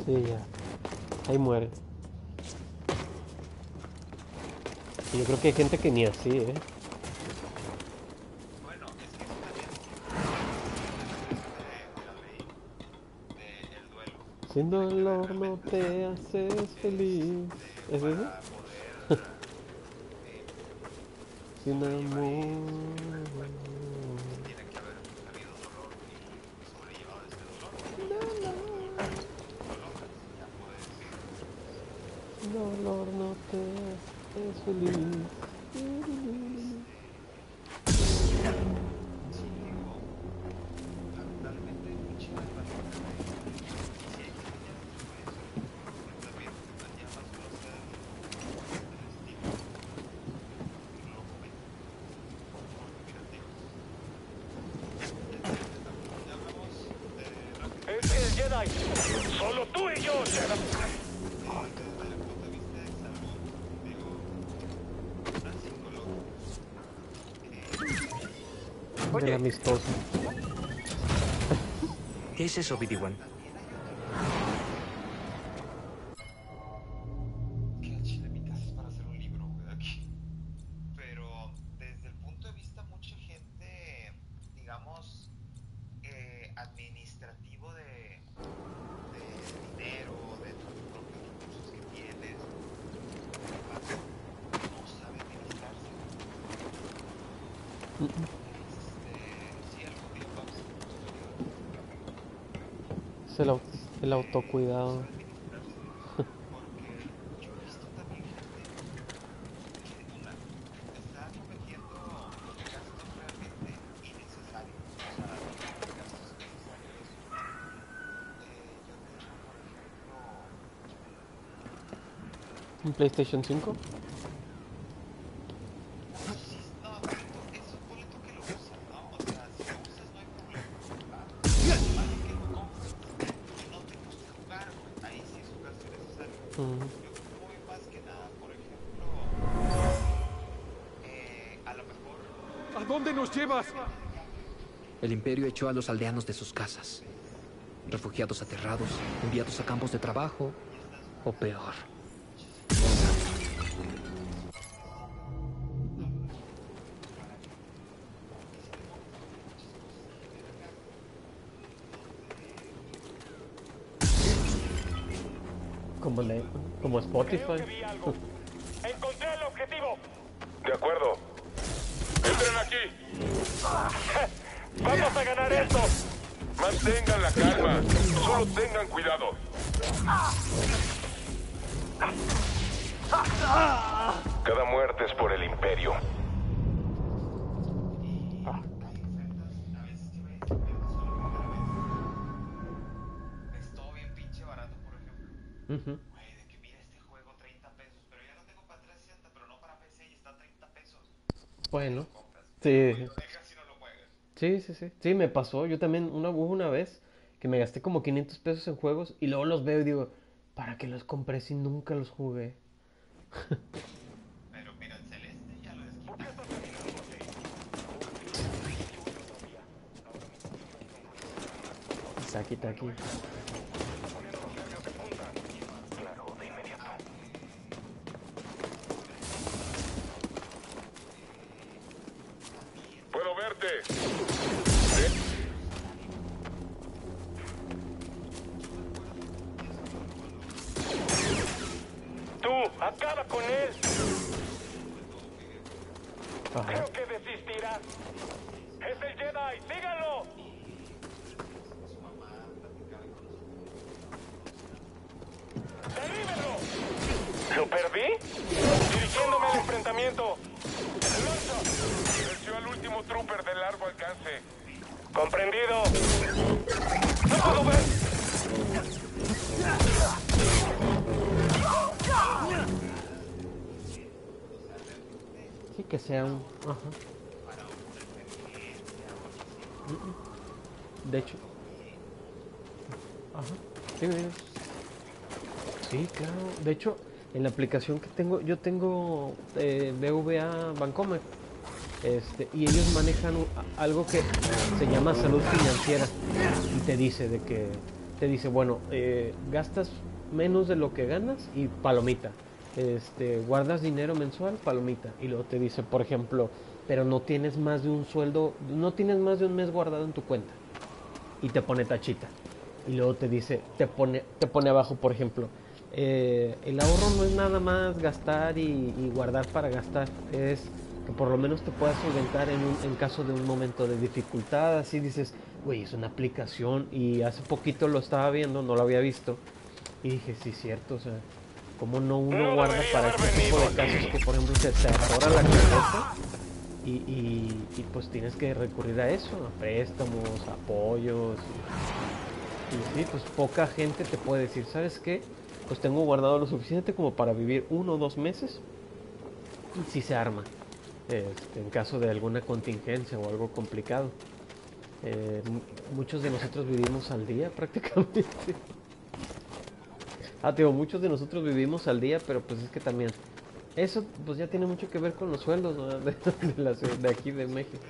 Sí, ya. Ahí muere. Y yo creo que hay gente que ni así, ¿eh? Sin dolor no te haces feliz. ¿Es eso? Poder Sin amor. tiene que haber habido dolor y sobrellevado este dolor. Dolor no te haces feliz. Lamentablemente hay mucha información de si hay que tener eso, también las llamas grosas del estilo lo cometen porque mira tío ya hablamos de Es el Jedi. Solo tú y yo, Jedi. desde el punto de vista de salud digo una psicóloga Del amistoso. ¿Qué es eso, BD-1? Tengo, por ejemplo, ¿Un PlayStation 5? El imperio echó a los aldeanos de sus casas. Refugiados aterrados, enviados a campos de trabajo, o peor. Como, le, como Spotify. Compras. sí. Lo dejas y no lo juegas. Sí, sí, sí. Sí, me pasó. Yo también una, hubo una vez que me gasté como 500 pesos en juegos y luego los veo y digo, ¿para qué los compré si nunca los jugué? Pero mira, el celeste ya lo desquité. Está aquí, está aquí. Puedo De hecho. Ajá. Sí. Sí, claro. De hecho, en la aplicación que tengo, yo tengo eh, BVA Bancomer. Este, y ellos manejan algo que se llama salud financiera y te dice de que te dice bueno eh, gastas menos de lo que ganas y palomita este guardas dinero mensual palomita y luego te dice por ejemplo pero no tienes más de un sueldo no tienes más de un mes guardado en tu cuenta y te pone tachita. Y luego te dice te pone te pone abajo por ejemplo eh, el ahorro no es nada más gastar y, y guardar para gastar es que por lo menos te puedas solventar en, un, en caso de un momento de dificultad. Así dices güey es una aplicación y hace poquito lo estaba viendo no lo había visto y dije sí cierto o sea cómo no uno No guarda para este tipo de casos que por ejemplo se te atora la cabeza y, y, pues tienes que recurrir a eso, a préstamos, apoyos. Y, sí, pues poca gente te puede decir, ¿sabes qué? Pues tengo guardado lo suficiente como para vivir uno o dos meses y si se arma, este, en caso de alguna contingencia o algo complicado. Eh, mu- muchos de nosotros vivimos al día prácticamente. Ah, digo, muchos de nosotros vivimos al día, pero pues es que también eso pues ya tiene mucho que ver con los sueldos de, de la de aquí de México.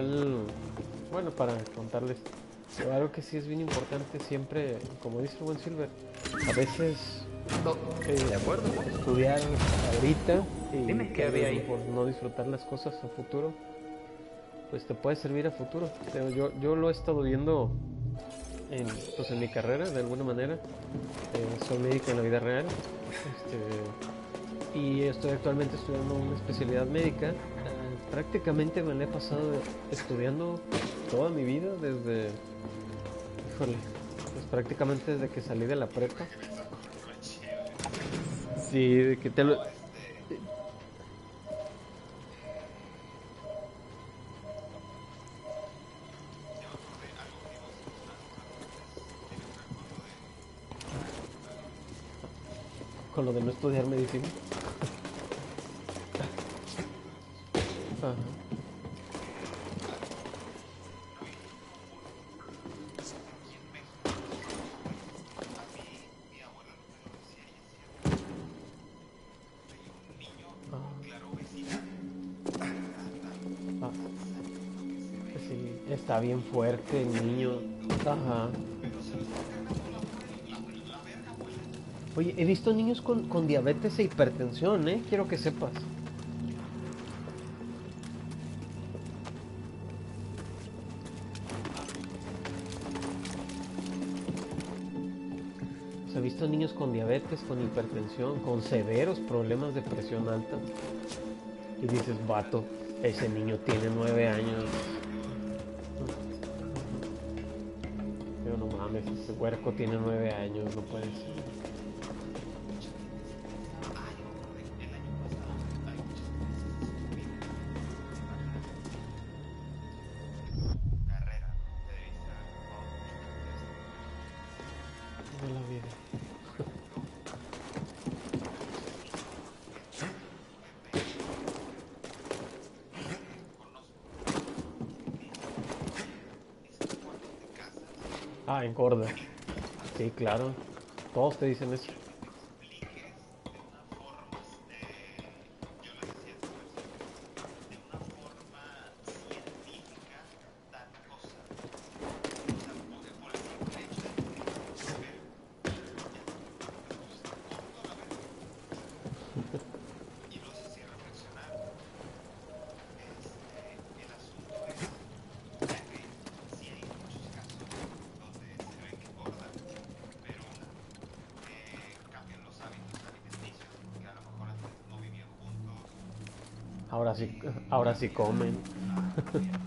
Igual, bueno, para contarles, algo que sí es bien importante siempre, como dice el buen Silver, a veces eh, ¿De acuerdo? estudiar ahorita y Dime, ¿qué había ahí? por no disfrutar las cosas a futuro, pues te puede servir a futuro. Pero yo, yo lo he estado viendo en, pues en mi carrera, de alguna manera. Eh, soy médico en la vida real. Este, y estoy actualmente estudiando una especialidad médica. Prácticamente me la he pasado estudiando toda mi vida desde, híjole, pues prácticamente desde que salí de la prepa. Sí, de que te lo... Con lo de no estudiar medicina. Bien fuerte el niño. Ajá. Oye, he visto niños con, con diabetes e hipertensión, ¿eh? Quiero que sepas. He visto niños con diabetes, con hipertensión, con severos problemas de presión alta. Y dices, vato, ese niño tiene nueve años. Huerco tiene nueve años, no puede ser. Ah, engorda. Sí, claro. Todos te dicen eso. Ahora sí, ahora sí comen.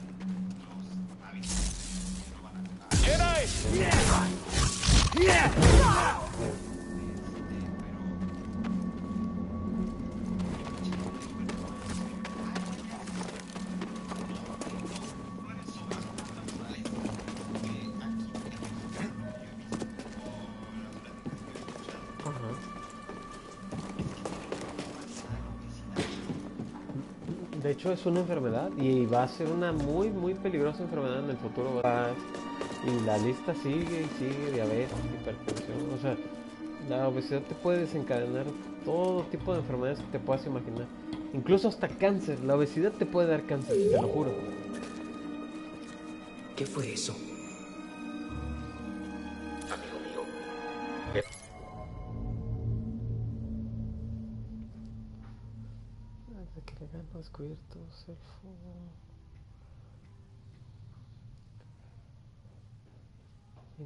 es una enfermedad y va a ser una muy muy peligrosa enfermedad en el futuro. Y la lista sigue y sigue, diabetes, hipertensión, o sea, la obesidad te puede desencadenar todo tipo de enfermedades que te puedas imaginar. Incluso hasta cáncer, la obesidad te puede dar cáncer, te lo juro. ¿Qué fue eso?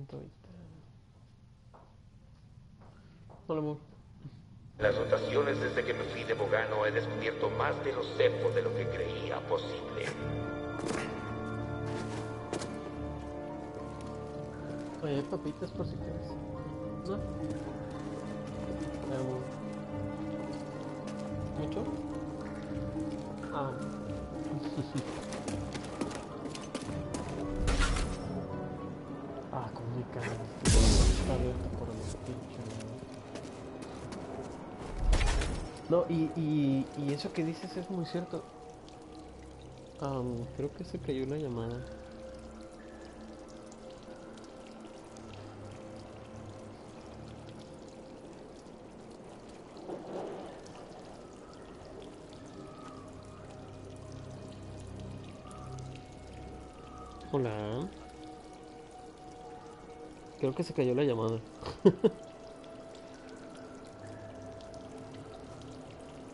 120. Hola, amor. Las rotaciones desde que me fui de Bogano he descubierto más de los cepos de lo que creía posible. Oye, hay papitas por si quieres. ¿No? ¿Mucho? Cara. Está abierta por el pinche. No, y, y, y eso que dices es muy cierto. Am, creo que se cayó la llamada. Creo que se cayó la llamada.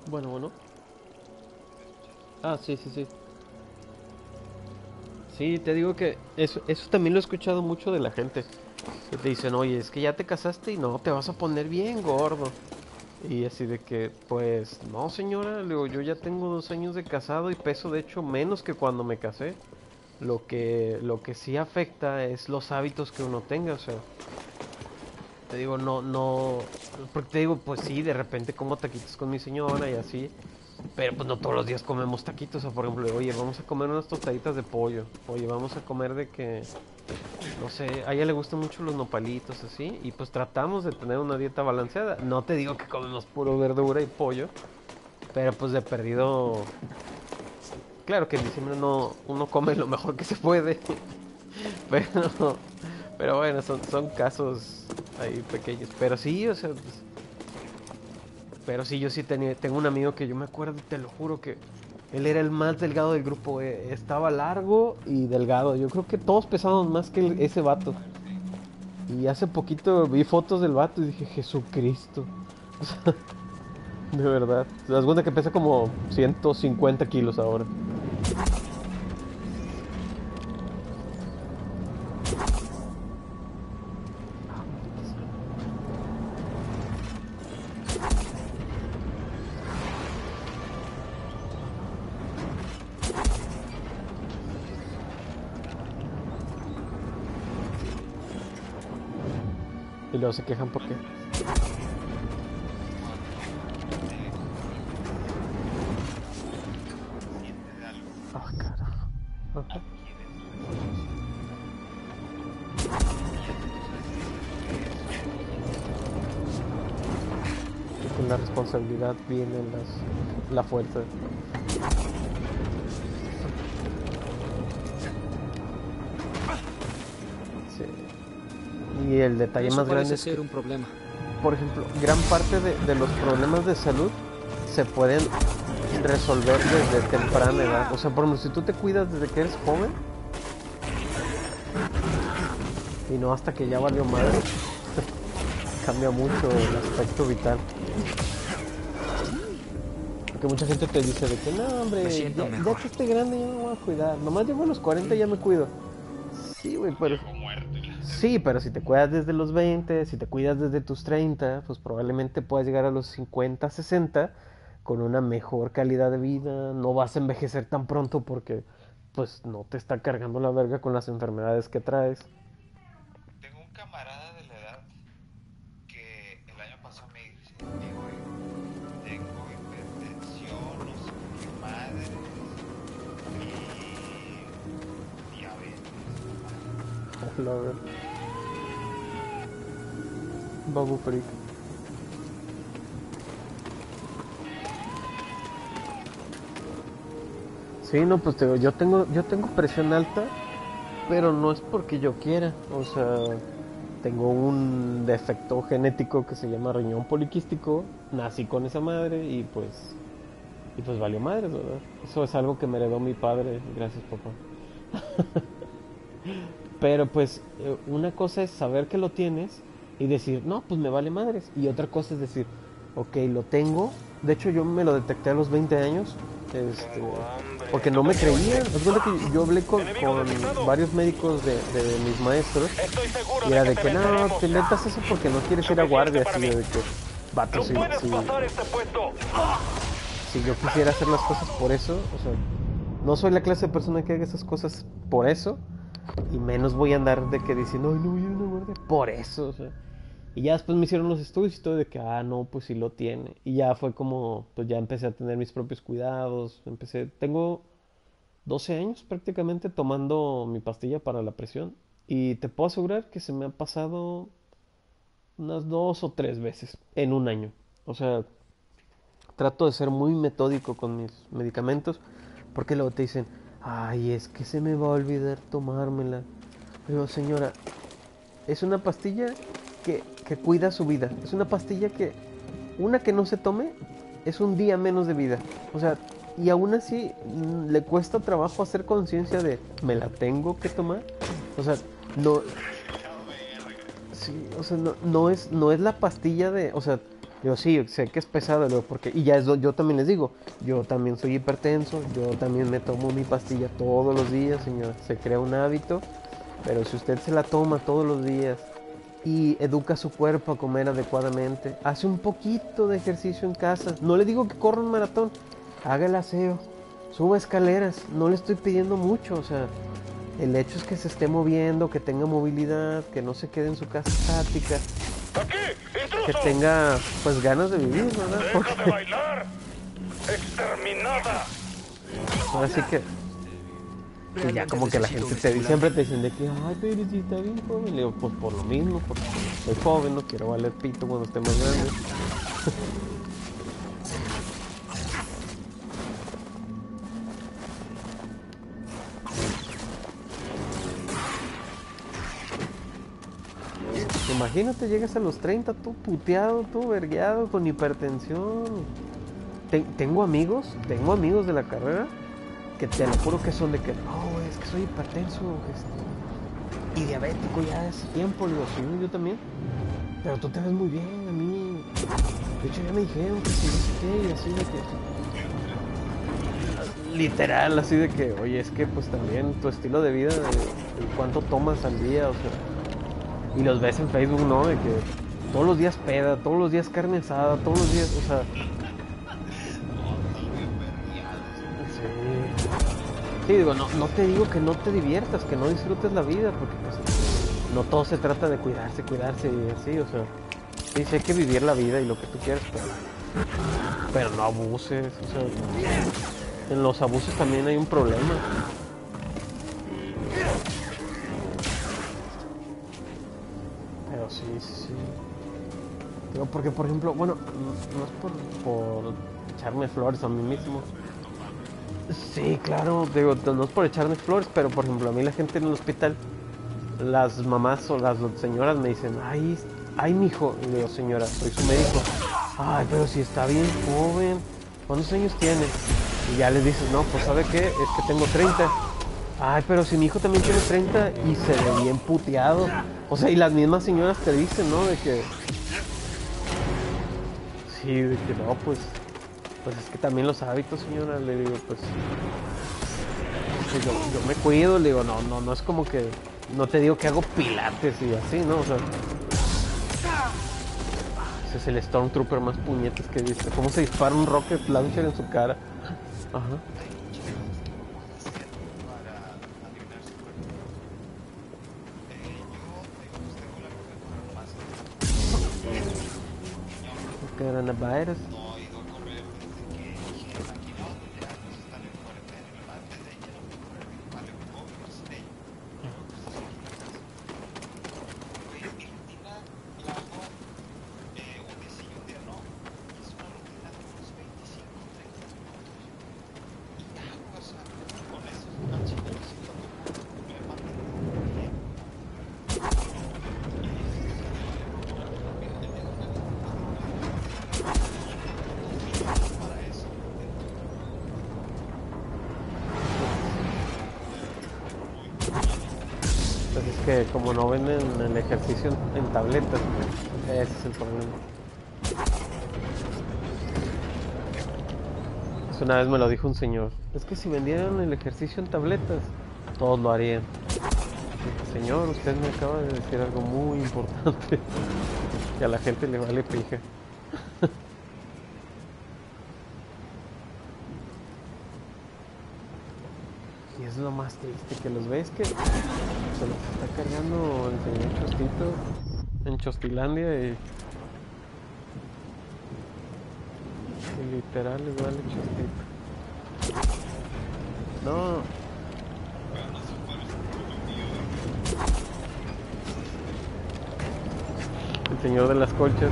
bueno, bueno. Ah, sí, sí, sí. Sí, te digo que eso, eso también lo he escuchado mucho de la gente. Que te dicen, oye, es que ya te casaste y no, te vas a poner bien gordo. Y así de que, pues, no señora, digo, yo ya tengo dos años de casado y peso de hecho menos que cuando me casé. Lo que, lo que sí afecta es los hábitos que uno tenga, o sea. Te digo, no, no, porque te digo, pues sí, de repente como taquitos con mi señora y así. Pero pues no todos los días comemos taquitos, o por ejemplo, oye, vamos a comer unas tostaditas de pollo. Oye, vamos a comer de que, no sé, a ella le gustan mucho los nopalitos así. Y pues tratamos de tener una dieta balanceada. No te digo que comemos puro verdura y pollo. Pero pues de perdido... Claro que en diciembre no, uno come lo mejor que se puede. Pero, pero bueno, son, son casos ahí pequeños. Pero sí, o sea, pues, pero sí, yo sí tenía, tengo un amigo que yo me acuerdo, te lo juro, que él era el más delgado del grupo. eh, Estaba largo y delgado. Yo creo que todos pesamos más que el- ese vato. Y hace poquito vi fotos del vato y dije, Jesucristo. O sea, de verdad. ¿Te das que pesa como 150 kilos ahora? Se quejan porque... Ah, la responsabilidad viene las, la fuerza. El detalle Eso más grande parece es que ser un problema. por ejemplo, gran parte de, de los problemas de salud se pueden resolver desde temprana edad. O sea, por ejemplo, si tú te cuidas desde que eres joven y no hasta que ya valió madre, cambia mucho el aspecto vital. Porque mucha gente te dice de que no, hombre, ya, que esté grande ya me voy a cuidar. Nomás llego a los 40 y ya me cuido. Sí, güey, pero... Sí, pero si te cuidas desde los 20, si te cuidas desde tus 30, pues probablemente puedas llegar a los 50, 60 con una mejor calidad de vida. No vas a envejecer tan pronto porque pues no te está cargando la verga con las enfermedades que traes. Tengo un camarada de la edad que el año pasado me dice, "Eh, güey, tengo hipertensión, no sé qué madre, y diabetes. Babu Freak. Sí, no, pues te digo, yo tengo, yo tengo presión alta, pero no es porque yo quiera. O sea, tengo un defecto genético que se llama riñón poliquístico, nací con esa madre y pues, y pues valió madre, ¿verdad? Eso es algo que me heredó mi padre, gracias papá. Pero pues eh, una cosa es saber que lo tienes y decir, no, pues me vale madres. Y otra cosa es decir, ok, lo tengo. De hecho yo me lo detecté a los 20 años. Este, porque no me creían. Que yo hablé con, con varios médicos de, de mis maestros. Y era de que no, te metas eso porque no quieres ir a guardia. Así de que, vato, si, si, si yo quisiera hacer las cosas por eso, o sea, no soy la clase de persona que haga esas cosas por eso. Y menos voy a andar de que diciendo, ay, no voy a ir a una guardia por eso, o sea. Y ya después me hicieron los estudios y todo de que, ah, no, pues sí lo tiene. Y ya fue como, pues ya empecé a tener mis propios cuidados. Empecé, tengo 12 años prácticamente tomando mi pastilla para la presión. Y te puedo asegurar que se me ha pasado unas dos o tres veces en un año. O sea, trato de ser muy metódico con mis medicamentos. Porque luego te dicen, ay, es que se me va a olvidar tomármela. Digo, señora, es una pastilla que, que cuida su vida. Es una pastilla que, una que no se tome, es un día menos de vida. O sea, y aún así mm, le cuesta trabajo hacer conciencia de me la tengo que tomar. O sea, no Sí, o sea, no, no es no es la pastilla de, o sea, yo sí, sé que es pesado, luego, porque y ya es yo también les digo, yo también soy hipertenso, yo también me tomo mi pastilla todos los días, señor, se crea un hábito, pero si usted se la toma todos los días y educa su cuerpo a comer adecuadamente, hace un poquito de ejercicio en casa, no le digo que corra un maratón, haga el aseo, suba escaleras, no le estoy pidiendo mucho, o sea, el hecho es que se esté moviendo, que tenga movilidad, que no se quede en su casa estática, ¡Aquí! que tenga pues ganas de vivir, ¿verdad? ¡Deja de Porque bailar! ¡Exterminada! ahora sí que y ya como que la gente te, siempre te dicen de que, ay, pero si está bien joven. Le digo, pues por lo mismo, porque soy joven, no quiero valer pito cuando esté más grande. Imagínate, llegas a los 30, tú puteado, tú vergueado, con hipertensión. Ten- tengo amigos, tengo amigos de la carrera que te lo juro que son de que, no, es que soy hipertenso este, y diabético ya hace tiempo. Digo, sí, yo también. Pero tú te ves muy bien, a mí. De hecho, ya me dijeron que sí, no sé qué, y así de que. Literal, así de que, oye, es que pues también tu estilo de vida, de cuánto tomas al día, o sea. Y los ves en Facebook, ¿no? De que todos los días peda, todos los días carne asada, todos los días, o sea. Sí, digo, no, no te digo que no te diviertas, que no disfrutes la vida, porque pues no todo se trata de cuidarse, cuidarse y así, o sea. Sí, sí hay que vivir la vida y lo que tú quieras, pero, pero no abuses, o sea. En los abusos también hay un problema. Pero sí, sí, sí. Digo, porque por ejemplo, bueno, no, no es por, por echarme flores a mí mismo. Sí, claro, digo, no es por echarme flores, pero por ejemplo, a mí la gente en el hospital, las mamás o las señoras me dicen, ay, ay, mijo, y digo, señora, soy su médico. Ay, pero si está bien joven, ¿cuántos años tiene? Y ya les dices, no, pues ¿sabe qué? Es que tengo 30. Ay, pero si mi hijo también tiene 30 y se ve bien puteado. O sea, y las mismas señoras te dicen, ¿no? De que... Sí, de que no, pues... Pues es que también los hábitos, señora, le digo, pues... pues yo, yo me cuido, le digo, no, no, no es como que... No te digo que hago pilates y así, ¿no? O sea... Ese es el Stormtrooper más puñetes que he visto. ¿Cómo se dispara un rocket launcher en su cara? Ajá. Coronavirus. Pues es que como no venden el ejercicio en, tabletas, ese es el problema. Pues una vez me lo dijo un señor. Es que si vendieran el ejercicio en tabletas, todos lo harían. Señor, usted me acaba de decir algo muy importante. que a la gente le vale pija. Y es lo más triste que los ves que se los está cargando el señor Chostito en Chostilandia y, literal igual el Chostito. No. El señor de las colchas.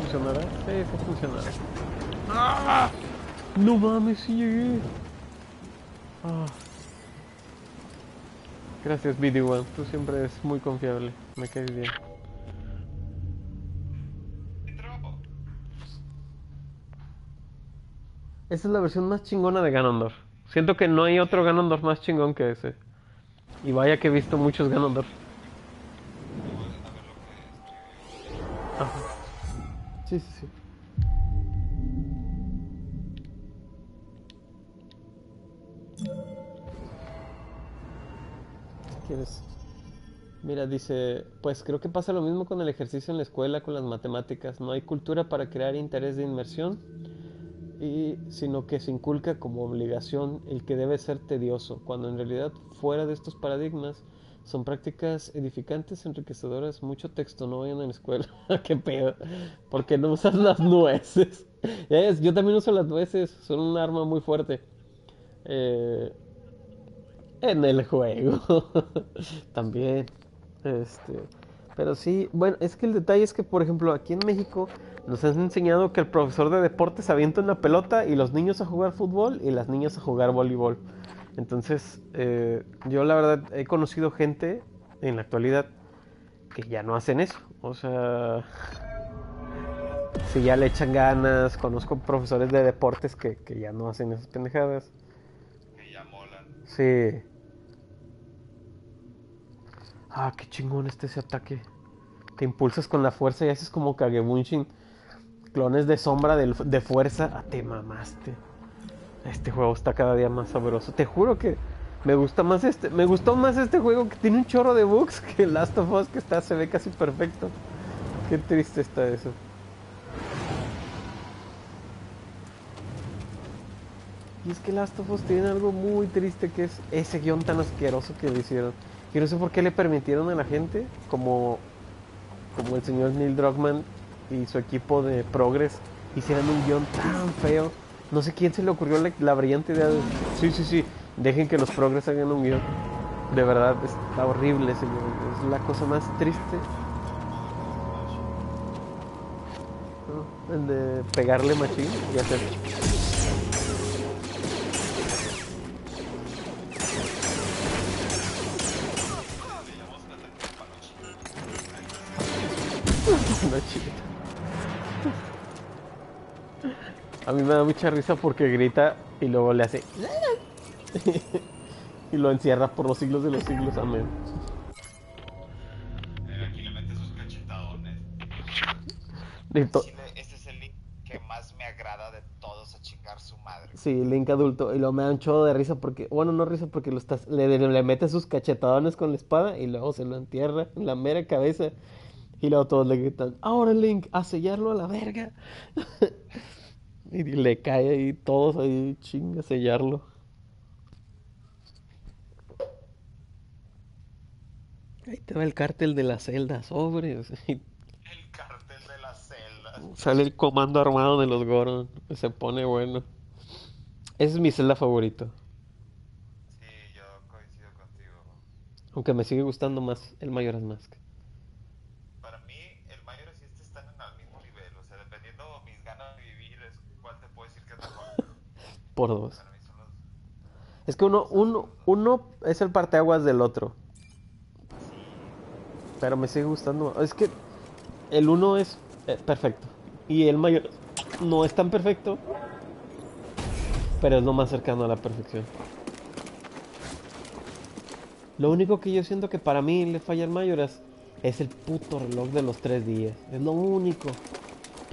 ¿Funcionará? Sí, sí funcionará. No mames, si llegué. Ah. Gracias, BD1. Tú siempre eres muy confiable. Me caes bien. Esa es la versión más chingona de Ganondorf. Siento que no hay otro Ganondorf más chingón que ese. Y vaya que he visto muchos Ganondorf. Ajá. Sí, sí, sí. Mira, dice, pues creo que pasa lo mismo con el ejercicio en la escuela, con las matemáticas. No hay cultura para crear interés de inmersión, y, sino que se inculca como obligación el que debe ser tedioso, cuando en realidad fuera de estos paradigmas son prácticas edificantes, enriquecedoras, mucho texto, no vayan a la escuela. ¿Qué pedo? ¿Por qué no usas las nueces? Yo también uso las nueces, son un arma muy fuerte. Eh, en el juego. También. Este. Pero sí, bueno, es que el detalle es que, por ejemplo, aquí en México nos han enseñado que el profesor de deportes avienta una pelota y los niños a jugar fútbol y las niñas a jugar voleibol. Entonces, eh, yo la verdad he conocido gente en la actualidad que ya no hacen eso. O sea, si ya le echan ganas, conozco profesores de deportes que, que ya no hacen esas pendejadas. Que ya molan. Sí. Ah, qué chingón este ese ataque. Te impulsas con la fuerza y haces como Kagebunshin. Clones de sombra del- de, fuerza. Ah, te mamaste. Este juego está cada día más sabroso. Te juro que me gusta más este. Me gustó más este juego que tiene un chorro de bugs que Last of Us que está, se ve casi perfecto. Qué triste está eso. Y es que Last of Us tiene algo muy triste que es ese guion tan asqueroso que le hicieron. Y no sé por qué le permitieron a la gente, como, como el señor Neil Druckmann y su equipo de Progress, hicieran un guion tan feo. No sé quién se le ocurrió la, la brillante idea de, sí, sí, sí, dejen que los Progress hagan un guion. De verdad, está horrible guion. Es la cosa más triste. El de pegarle machín y hacer... mí me da mucha risa porque grita y luego le hace. y lo encierra por los siglos de los siglos. Amén. Aquí le mete sus cachetadones. Este es el link que más me agrada de todos a chingar su madre. Sí, Link adulto. Y lo me da un chorro de risa porque. Bueno, no risa porque lo estás, le, le mete sus cachetadones con la espada y luego se lo entierra en la mera cabeza. Y luego todos le gritan: Ahora Link, a sellarlo a la verga. y le cae ahí todos ahí, chinga, sellarlo. Ahí te va el cártel de las celdas, sobres. Y El cártel de las celdas. Sale el comando armado de los Goron. Se pone bueno. Ese es mi celda favorito. Sí, yo coincido contigo. Aunque me sigue gustando más el Majora's Mask. Por dos. Es que uno, uno, uno es el parteaguas del otro. Pero me sigue gustando. Es que el uno es eh, perfecto. Y el mayor no es tan perfecto. Pero es lo más cercano a la perfección. Lo único que yo siento que para mí le falla al Mayoras es el puto reloj de los tres días. Es lo único.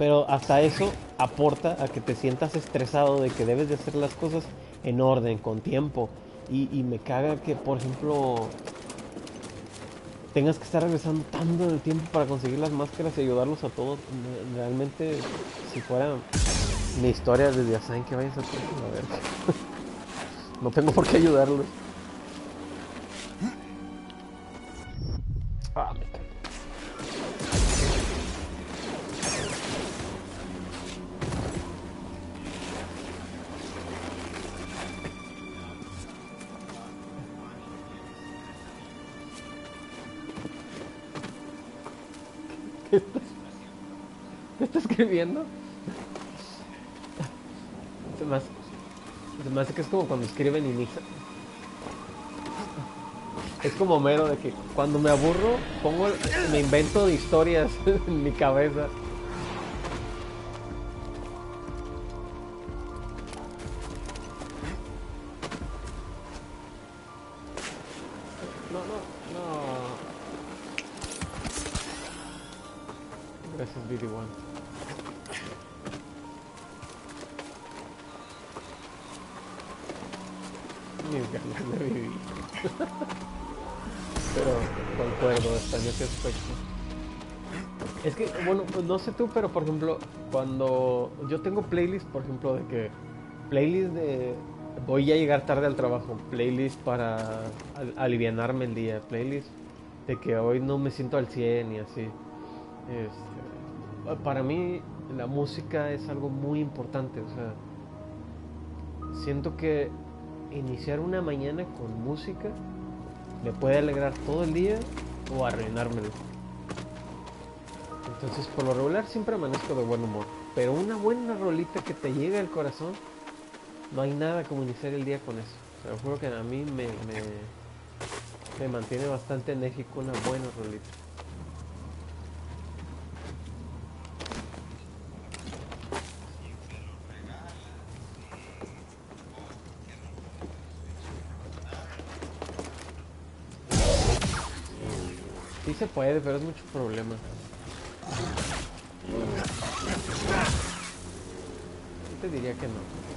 Pero hasta eso aporta a que te sientas estresado de que debes de hacer las cosas en orden, con tiempo. Y, y me caga que, por ejemplo, tengas que estar regresando tanto en el tiempo para conseguir las máscaras y ayudarlos a todos. Me- Realmente, si fuera mi historia desde saben que vayas a hacer a ver. no tengo por qué ayudarlos. Ah, escribiendo? Se me, hace, que es como cuando escriben y Nixon. Es como mero de que cuando me aburro, pongo, me invento historias en mi cabeza. No sé tú, pero por ejemplo, cuando yo tengo playlists, por ejemplo, de que playlist de voy a llegar tarde al trabajo, playlist para al- alivianarme el día, playlist de que hoy no me siento al 100 y así. Este, para mí la música es algo muy importante, o sea, siento que iniciar una mañana con música me puede alegrar todo el día o arruinármelo. Entonces, por lo regular siempre amanezco de buen humor. Pero una buena rolita que te llegue al corazón, no hay nada como iniciar el día con eso. Te lo juro que a mí me, me, me mantiene bastante enérgico una buena rolita. Sí se puede, pero es mucho problema. Yo te diría que no.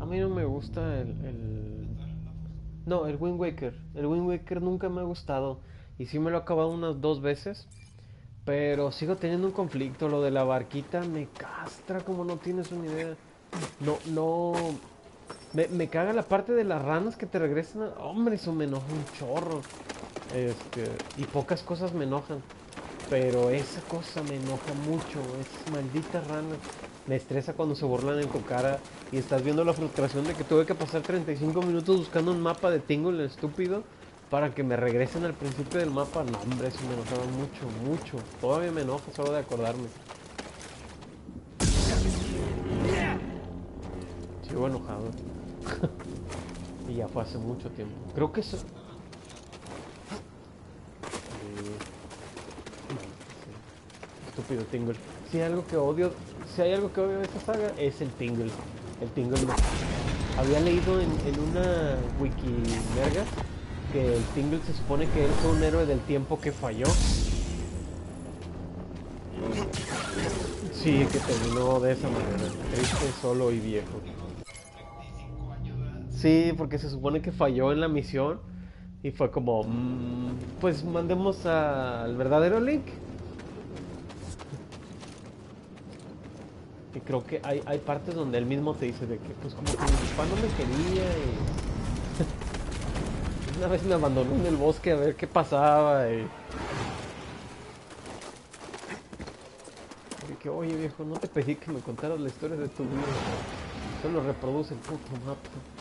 A mí no me gusta el, el- No, el Wind Waker. El Wind Waker nunca me ha gustado. Y sí me lo he acabado unas dos veces. Pero sigo teniendo un conflicto. Lo de la barquita me castra como no tienes una idea. No, no... Me, me caga la parte de las ranas que te regresan. a- Hombre, eso me enoja un chorro. Este, y pocas cosas me enojan. Pero esa cosa me enoja mucho. Es maldita rana. Me estresa cuando se burlan en tu cara y estás viendo la frustración de que tuve que pasar 35 minutos buscando un mapa de Tingle estúpido para que me regresen al principio del mapa. No, hombre, eso me enojaba mucho, mucho. Todavía me enoja solo de acordarme. Sigo enojado. y ya fue hace mucho tiempo. Creo que eso... Sí. Estúpido Tingle. Si hay algo que odio, si hay algo que odio de esta saga, es el Tingle. El Tingle no. Había leído en, una wiki verga que el Tingle se supone que él fue un héroe del tiempo que falló. Sí, que terminó de esa manera, triste, solo y viejo. Sí, porque se supone que falló en la misión y fue como, mm, pues mandemos al verdadero Link. Y creo que hay, hay partes donde él mismo te dice de que pues como que no me quería y una vez me abandonó en el bosque a ver qué pasaba y que oye viejo, no te pedí que me contaras la historia de tu vida, solo reproduce el puto mapa.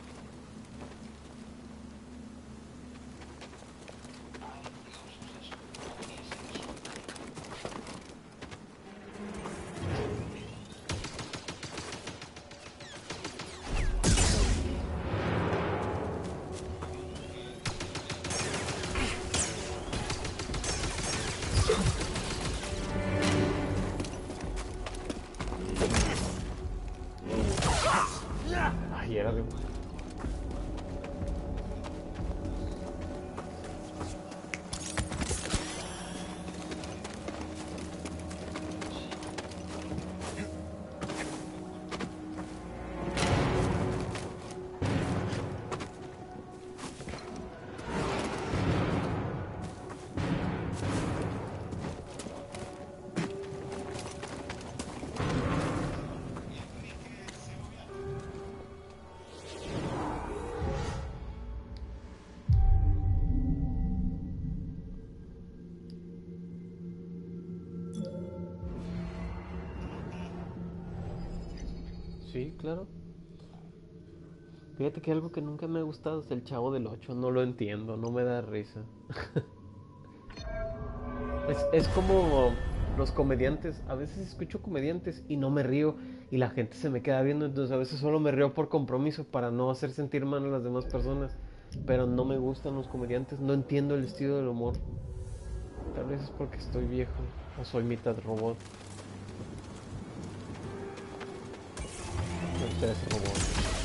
Que algo que nunca me ha gustado es el chavo del 8. No lo entiendo, no me da risa. es, es como los comediantes. A veces escucho comediantes y no me río y la gente se me queda viendo. Entonces a veces solo me río por compromiso para no hacer sentir mal a las demás personas. Pero no me gustan los comediantes. No entiendo el estilo del humor. Tal vez es porque estoy viejo o soy mitad robot. Es robot.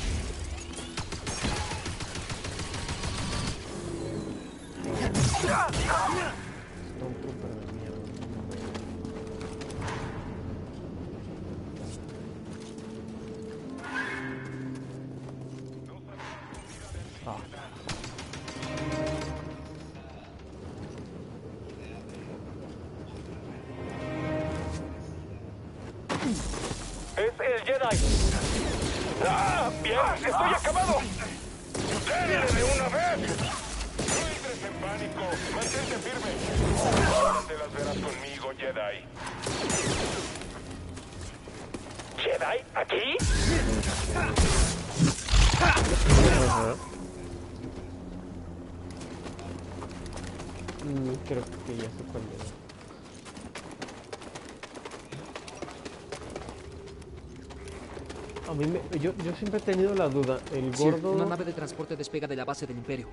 Yo, yo siempre he tenido la duda. El gordo, una nave de transporte despega de la base del Imperio.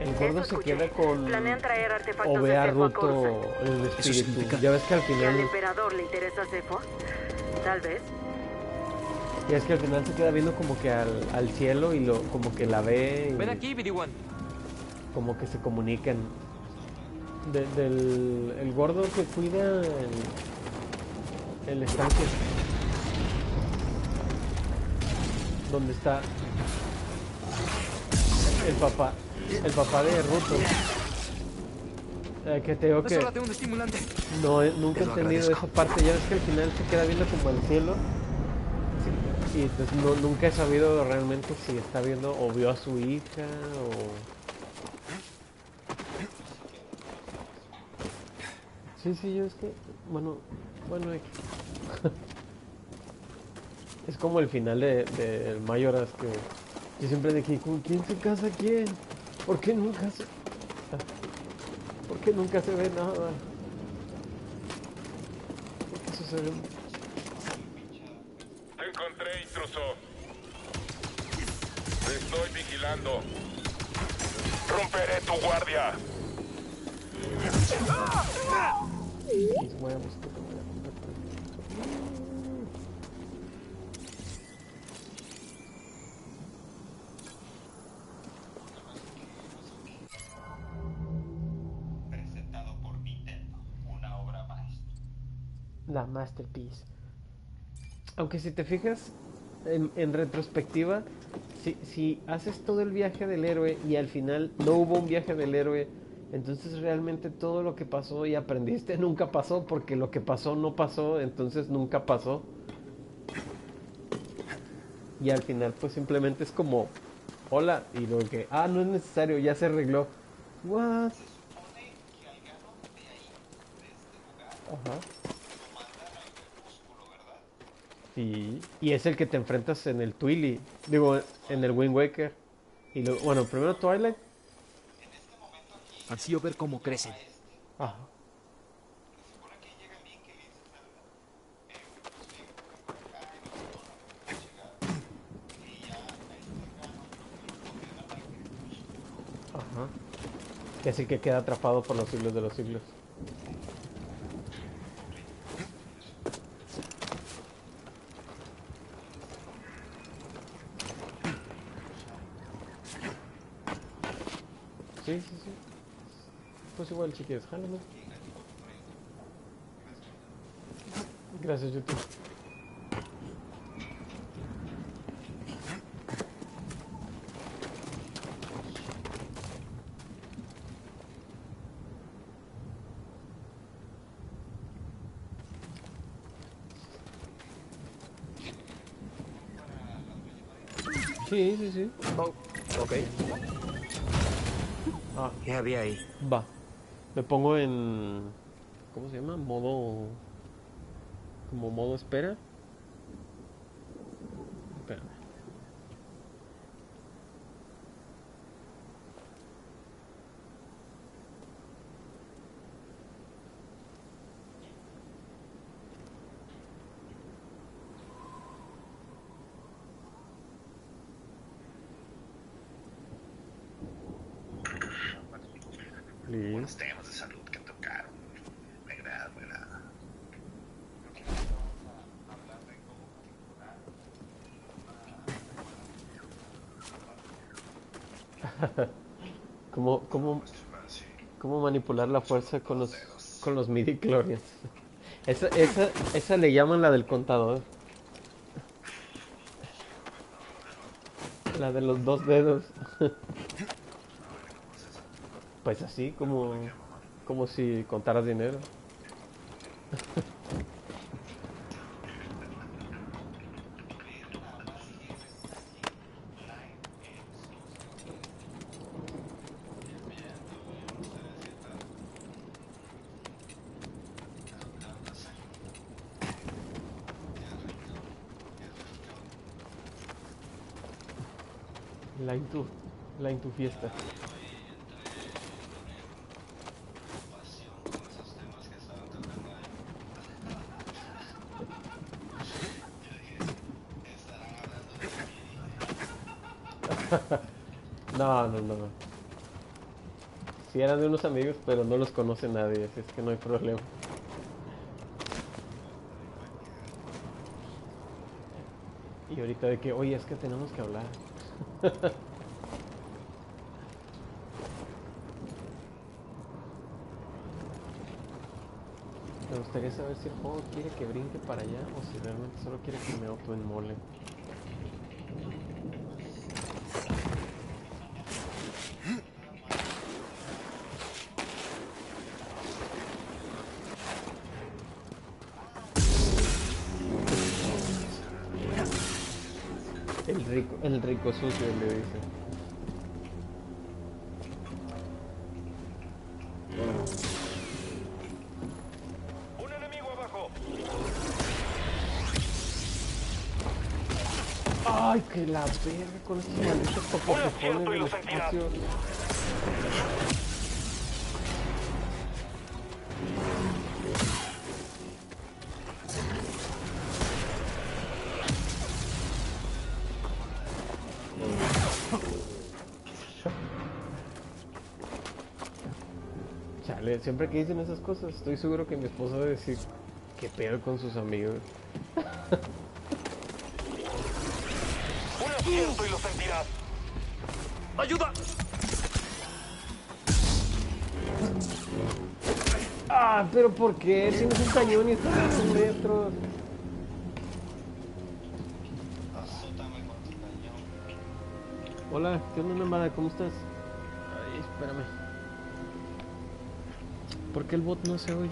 el gordo se queda con Planean traer artefactos o ve a de Coruscant. el espíritu. Ya ves que al ¿Y al final, emperador le interesa Cefo? Tal vez. ya ves que al final se queda viendo como que al, al cielo y lo como que la ve, y Ven aquí, BD-1. como que se comunican. De- del el gordo que cuida el, el estanque. Donde está el papá, el papá de Ruto. Eh, que te digo que no, he- nunca he entendido esa parte. Ya ves que al final se queda viendo como al cielo. Y pues no, nunca he sabido realmente si está viendo o vio a su hija o... Sí, sí, yo es que... Bueno, bueno... es como el final de, de Mayoras que... Yo siempre dije, ¿con quién se casa quién? ¿Por qué nunca se... ¿Por qué nunca se ve nada? ¿Por qué sucede? Te encontré, intruso. Te estoy vigilando. Romperé tu guardia. Mis huevos La masterpiece. Aunque si te fijas en, en retrospectiva, si, si haces todo el viaje del héroe y al final no hubo un viaje del héroe, entonces realmente todo lo que pasó y aprendiste nunca pasó porque lo que pasó no pasó, entonces nunca pasó. Y al final pues simplemente es como, hola, y lo que, ah, no es necesario, ya se arregló. What? Supone que al gano de ahí, de este lugar, Ajá. lo mandan al crepúsculo, ¿verdad? Sí, y es el que te enfrentas en el Twilight, digo, en el Wind Waker. Y lo, bueno, primero Twilight. Aquí, Ansío ver cómo crecen. Ajá. y. Y. Ajá. Es el que queda atrapado por los siglos de los siglos. Sí, sí, sí. Pues igual, si quieres, jálame. Gracias, YouTube. Sí, sí, sí. Oh, ok. Ah, ¿Qué había ahí? va. Me pongo en. ¿Cómo se llama? Modo. Como modo espera. Please. temas de salud que tocaron. Me agrada, me agrada. ¿Cómo, cómo, cómo manipular la fuerza con los, con los midi chlorians? Esa, esa, esa le llaman la del contador. La de los dos dedos. Pues así, como, como si contaras dinero. La Intu, la Intu fiesta. No, no, no. Si eran de unos amigos, pero no los conoce nadie, así es que no hay problema. Y ahorita de que, oye, es que tenemos que hablar. Me gustaría saber si el juego quiere que brinque para allá o si realmente solo quiere que me autoenmole. El sucio le dice. Un enemigo abajo. Ay, que la verga con estos malditos del espacio. Siempre que dicen esas cosas, estoy seguro que mi esposa va a decir, ¿qué pedo con sus amigos? Un asiento y lo sentirás. ¡Ayuda! Ah, pero ¿por qué? Tienes un cañón y estás a dos metros. Hola, ¿qué onda, mamada? ¿Cómo estás? Ay, espérame. ¿Por qué el bot no se oye?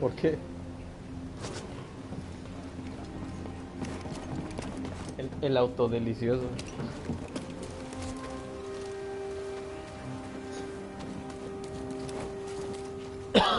¿Por qué? El, el auto delicioso.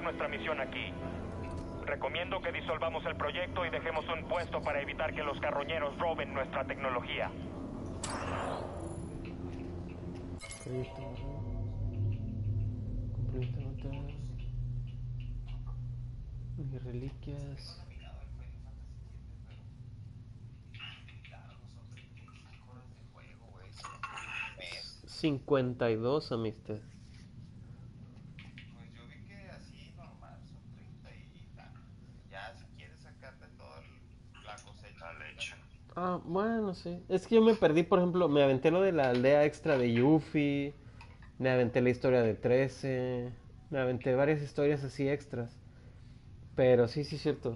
cumplir nuestra misión aquí. Recomiendo que disolvamos el proyecto y dejemos un puesto para evitar que los carroñeros roben nuestra tecnología. Mis reliquias. Cincuenta y dos amistad. Ah, bueno, sí. Es que yo me perdí, por ejemplo, me aventé lo de la aldea extra de Yuffie, me aventé la historia de 13, me aventé varias historias así extras. Pero sí, sí, es cierto.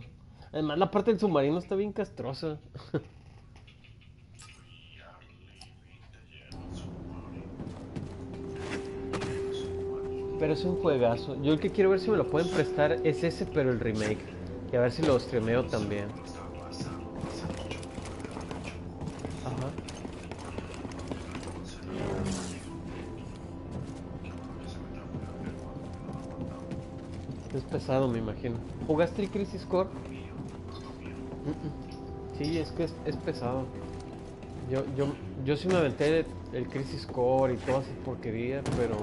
Además, la parte del submarino está bien castrosa. Pero es un juegazo. Yo el que quiero ver si me lo pueden prestar es ese, pero el remake. Y a ver si lo streameo también. Es pesado, me imagino. ¿Jugaste el Crisis Core? Sí, es que es, es pesado. Yo, yo, yo sí me aventé el, el Crisis Core y todas esas porquerías, pero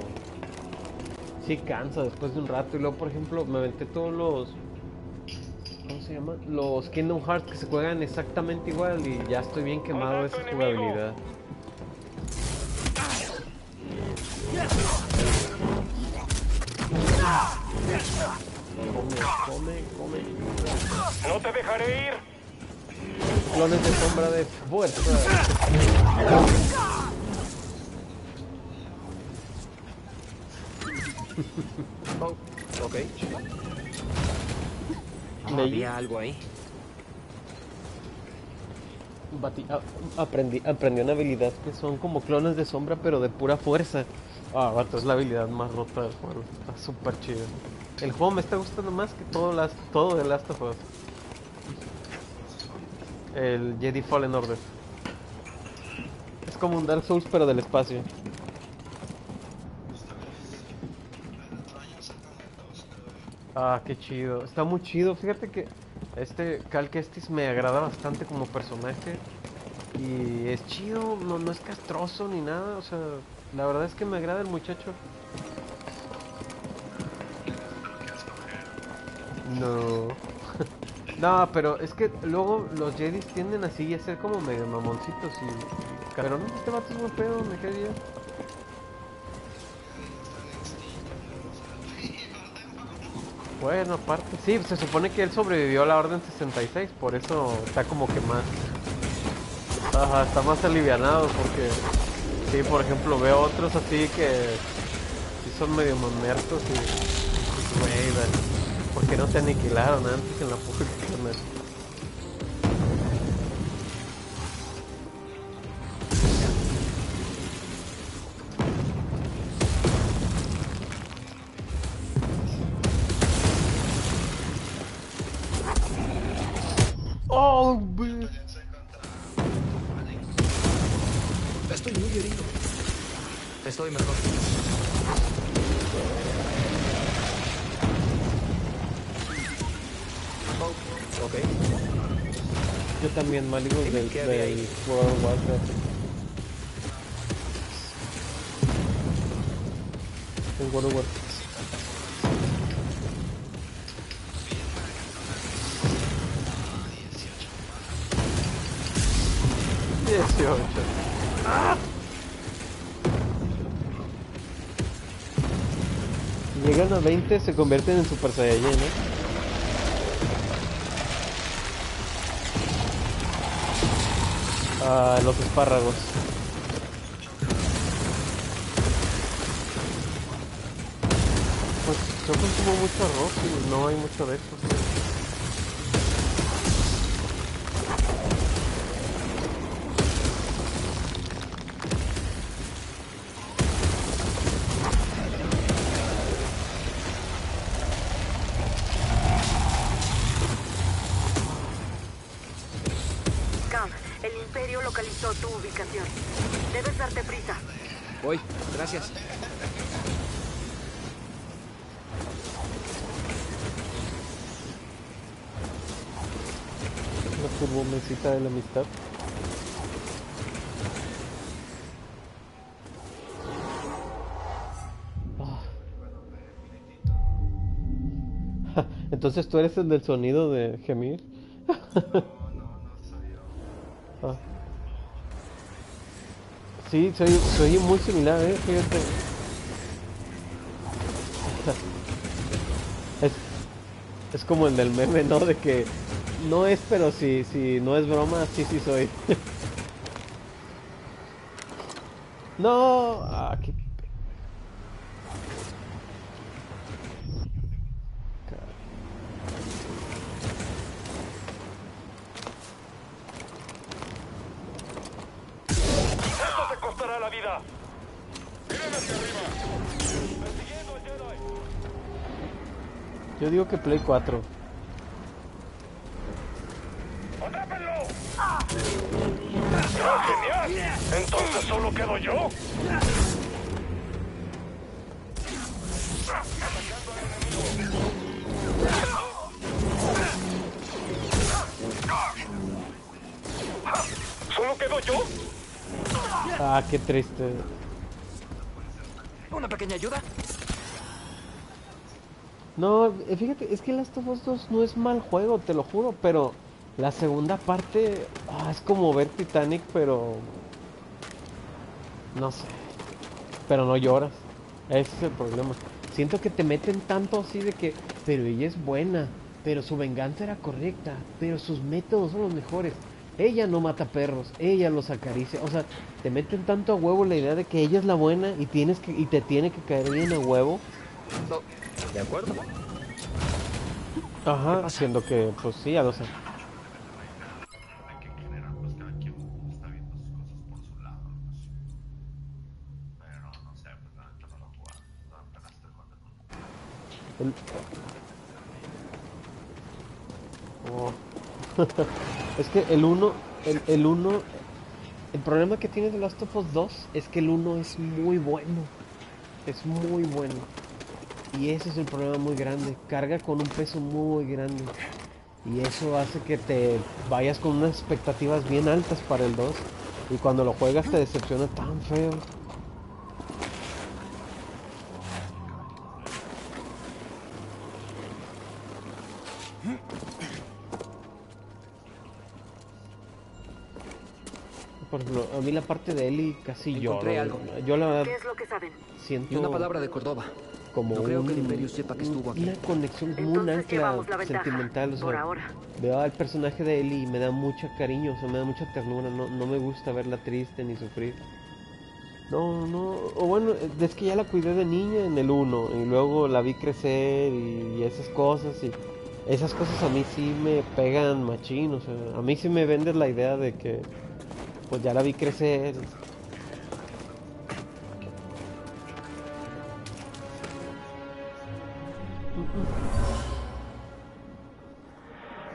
sí cansa después de un rato. Y luego, por ejemplo, me aventé todos los. ¿Cómo se llama? Los Kingdom Hearts que se juegan exactamente igual y ya estoy bien quemado de esa jugabilidad. Come, come, come. No te dejaré ir. Clones de sombra de fuerza. Oh, ok. Leí. Había algo ahí. Bati- a- aprendí, aprendí una habilidad que son como clones de sombra, pero de pura fuerza. Ah, vato, es la habilidad más rota del juego. Está súper chido. El juego me está gustando más que todo, las, todo de Last of Us. El Jedi Fallen Order. Es como un Dark Souls, pero del espacio. Ah, qué chido. Está muy chido. Fíjate que este Cal Kestis me agrada bastante como personaje. Y es chido, no, no es castroso ni nada. O sea, la verdad es que me agrada el muchacho. No. no, pero es que luego los Jedis tienden así a ser como medio mamoncitos y... Pero no, este vato es buen pedo, me cae bien. Bueno, aparte, sí, se supone que él sobrevivió a la Orden 66, por eso está como que más... Ajá, está más alivianado porque... Sí, por ejemplo, veo otros así que... Sí son medio mamertos y... Güey, vale, ¿por qué no te aniquilaron antes en la puta maligos del, ¿Qué había del of Warcraft. El World of Warcraft. Dieciocho. ¡Ah! Llegan a 20 se convierten en Super Saiyajin, ¿no? Ah, los espárragos. Pues yo consumo mucho arroz y no hay mucho de eso. Entonces tú eres el del sonido de gemir. Ah. Sí, soy, soy muy similar, eh, fíjate. Es, es como el del meme, ¿no? De que no es, pero si, si no es broma, sí, sí soy. no, ah, qué pe- ¡Esto te costará la vida! ¡Miren hacia arriba! ¡Persiguiendo al Yo digo que Play 4. ¡Atrápenlo! ¡Ah, genial! Entonces solo quedo yo. ¿Solo quedo yo? Ah, qué triste. ¿Una pequeña ayuda? No, eh, fíjate, es que Last of Us 2 no es mal juego, te lo juro, pero la segunda parte ah, es como ver Titanic, pero no sé, pero no lloras. Ese es el problema. Siento que te meten tanto así de que, pero ella es buena, pero su venganza era correcta, pero sus métodos son los mejores. Ella no mata perros, ella los acaricia. O sea, te meten tanto a huevo la idea de que ella es la buena y tienes que y te tiene que caer bien a huevo. ¿De acuerdo? Ajá, siendo que, pues sí, ya lo sé. Hay que en general, pues cada quien está viendo sus cosas por su lado. Pero no sé, pues la neta no lo he jugado. Apenas estoy jugando con El- Oh. es que el 1, el, el 1, el problema que tiene The Last of Us 2 es que el 1 es muy bueno. Es muy bueno. Y ese es el problema muy grande. Carga con un peso muy grande. Y eso hace que te vayas con unas expectativas bien altas para el 2. Y cuando lo juegas te decepciona tan feo. Por ejemplo, a mí la parte de Ellie casi Encontré lloro. algo. Yo la verdad ¿Qué es lo que saben? siento Y una palabra de Córdoba. Como No creo que el un- Imperio sepa que estuvo aquí. Una conexión como un ancla sentimental. O sea, por ahora. veo al personaje de Ellie y me da mucha cariño, o sea, me da mucha ternura. No, no me gusta verla triste ni sufrir. No, no, o bueno, es que ya la cuidé de niña en el 1 y luego la vi crecer y, y esas cosas y esas cosas a mí sí me pegan machín, o sea, a mí sí me vendes la idea de que pues ya la vi crecer.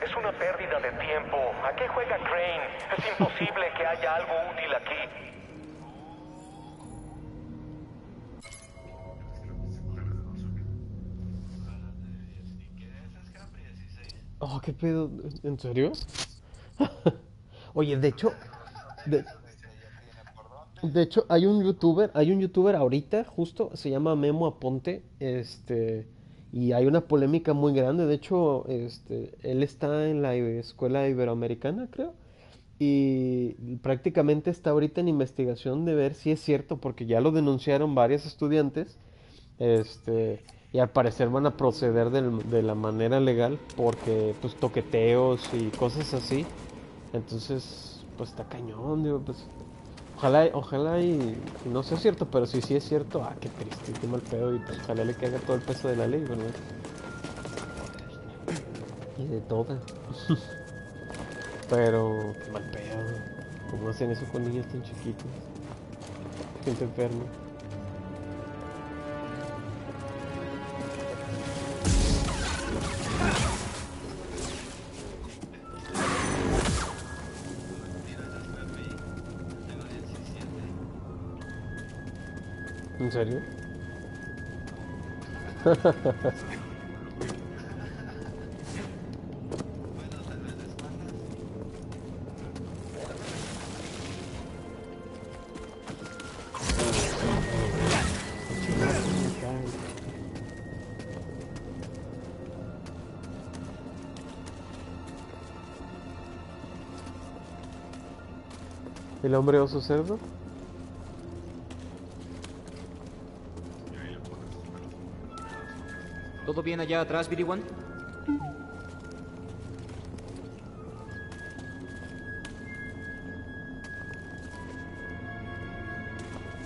Es una pérdida de tiempo. ¿A qué juega Crane? Es imposible que haya algo útil aquí. Oh, qué pedo, ¿en serio? Oye, de hecho, de, de hecho hay un youtuber, hay un youtuber ahorita, justo, se llama Memo Aponte, este, y hay una polémica muy grande, de hecho, este, él está en la escuela iberoamericana, creo, y prácticamente está ahorita en investigación de ver si es cierto, porque ya lo denunciaron varios estudiantes, este, y al parecer van a proceder del- de la manera legal porque pues toqueteos y cosas así. Entonces, pues está cañón, digo, pues ojalá, ojalá y, y no sea cierto, pero si sí es cierto, ah, qué triste, qué mal pedo y pues ojalá le caiga todo el peso de la ley, ¿verdad? Y de todo. pero qué mal pedo. ¿Cómo hacen eso con niños tan chiquitos? Gente enferma. Serio? ¿El hombre oso cerdo? ¿Todo bien allá atrás, BD-1?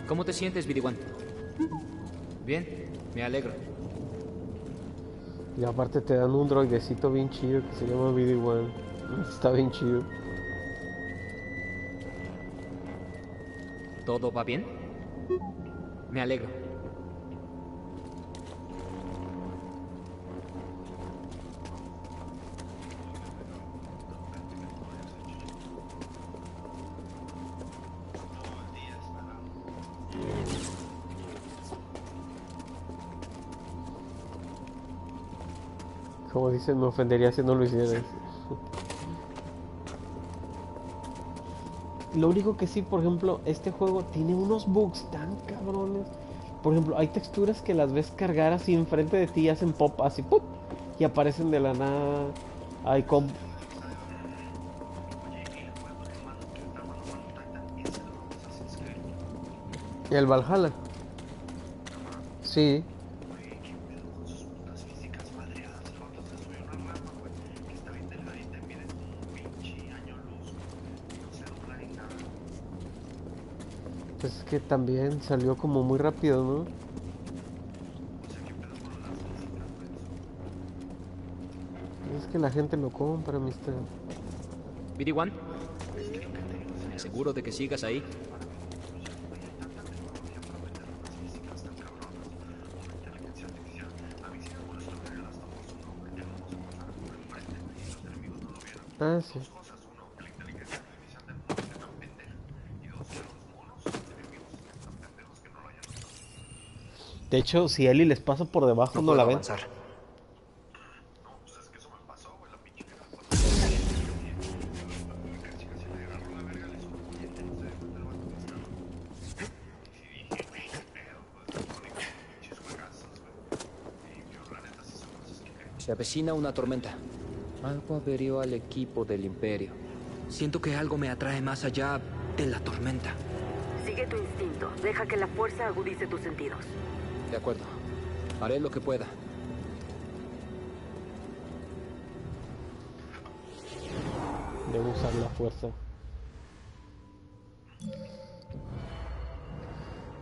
¿Cómo te sientes, BD-1? Bien, me alegro. Y aparte te dan un droidecito bien chido que se llama BD-1. Está bien chido. ¿Todo va bien? Me alegro. Dicen, me ofendería si no lo hicieras. Lo único que sí, por ejemplo, este juego tiene unos bugs tan cabrones. Por ejemplo, hay texturas que las ves cargar así enfrente de ti y hacen pop, así pop, y aparecen de la nada. Hay com ¿Y el Valhalla? Sí. Que también salió como muy rápido, ¿no? Es que la gente lo compra, mister. BD-1, ¿seguro de que sigas ahí? Ah, sí. De hecho, si Eli les pasa por debajo, no, puedo la ven. avanzar. Se avecina una tormenta. Algo averió al equipo del Imperio. Siento que algo me atrae más allá de la tormenta. Sigue tu instinto. Deja que la fuerza agudice tus sentidos. De acuerdo. Haré lo que pueda. Debo usar la fuerza.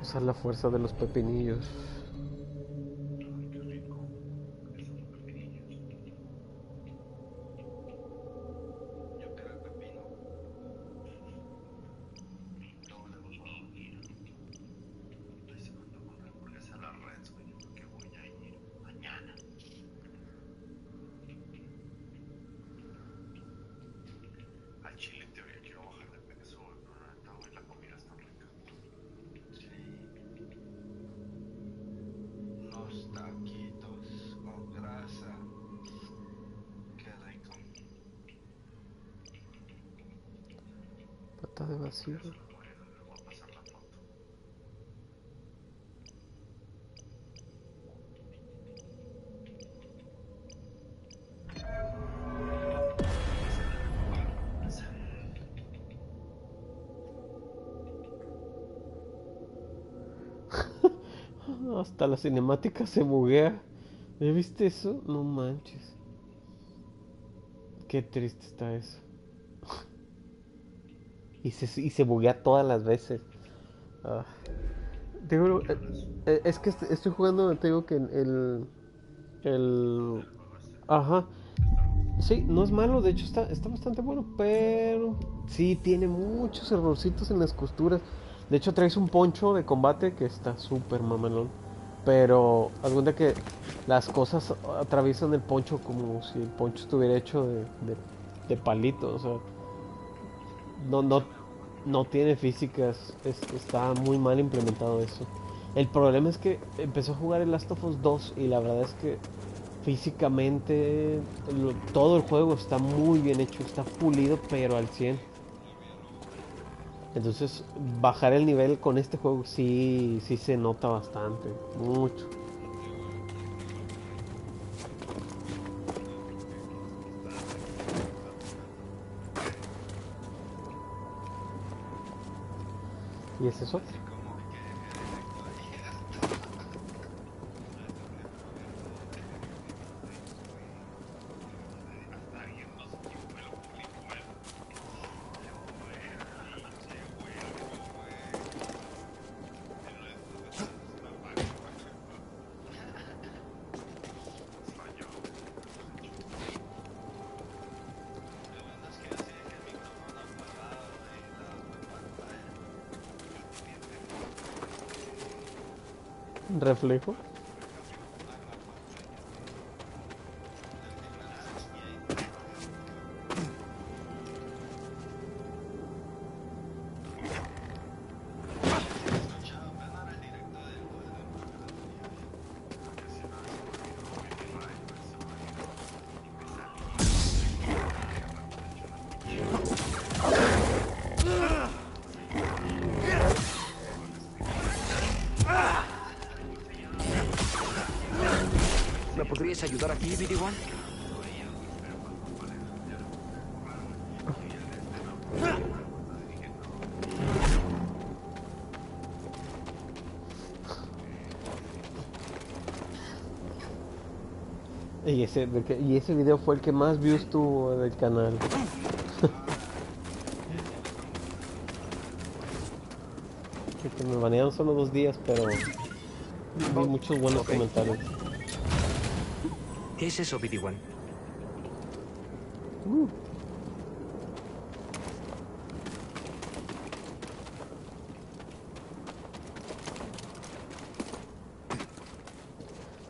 Usar la fuerza de los pepinillos. Al chile en teoría quiero bajar de peso, güey, pero la neta, güey, la comida está rica. Los taquitos con grasa. Qué rico. Hasta la cinemática se buguea. ¿Ya viste eso? No manches. Qué triste está eso. Y se, y se buguea todas las veces. Ah. Eh, eh, es que est- estoy jugando, te digo que el... El... Ajá. Sí, no es malo, de hecho está, está bastante bueno, pero sí tiene muchos errorcitos en las costuras. De hecho traes un poncho de combate que está súper mamalón. Pero cuenta que las cosas atraviesan el poncho como si el poncho estuviera hecho de, de, de. O sea, no, no, no tiene físicas. es- está muy mal implementado eso. El problema es que empezó a jugar el Last of Us 2 y la verdad es que físicamente todo el juego está muy bien hecho, está pulido pero al 100. Entonces bajar el nivel con este juego sí, sí se nota bastante, mucho. ¿Y ese es otro? teléfono. Ese, de que- y ese video fue el que más views tuvo del canal. Que- que me banearon solo dos días, pero vi muchos buenos comentarios. ¿Qué es eso, BD-1?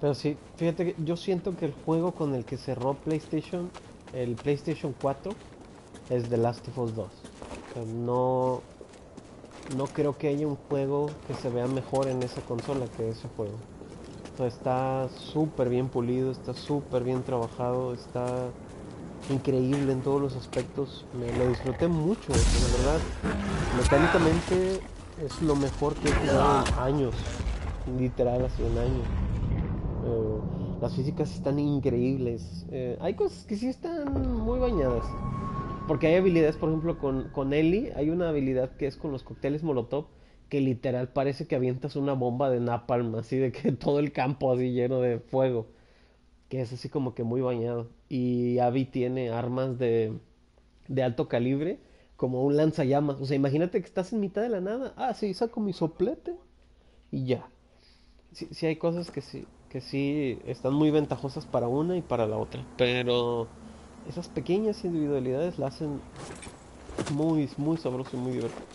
Pero fíjate que yo siento que el juego con el que cerró PlayStation, el PlayStation 4, es The Last of Us 2. O sea, no, no creo que haya un juego que se vea mejor en esa consola que ese juego. Está súper bien pulido, está súper bien trabajado, está increíble en todos los aspectos. Me lo disfruté mucho, la verdad. Mecánicamente es lo mejor que he jugado en años, literal hace un año. Las físicas están increíbles. Eh, hay cosas que sí están muy bañadas. Porque hay habilidades, por ejemplo, con, con Ellie, hay una habilidad que es con los cócteles Molotov, que literal parece que avientas una bomba de napalm, así de que todo el campo así lleno de fuego. Que es así como que muy bañado. Y Abby tiene armas de, de alto calibre, como un lanzallamas. O sea, imagínate que estás en mitad de la nada. Ah, sí, saco mi soplete y ya. Sí, sí hay cosas que sí, que sí están muy ventajosas para una y para la otra. Pero esas pequeñas individualidades la hacen muy, muy sabroso y muy divertido.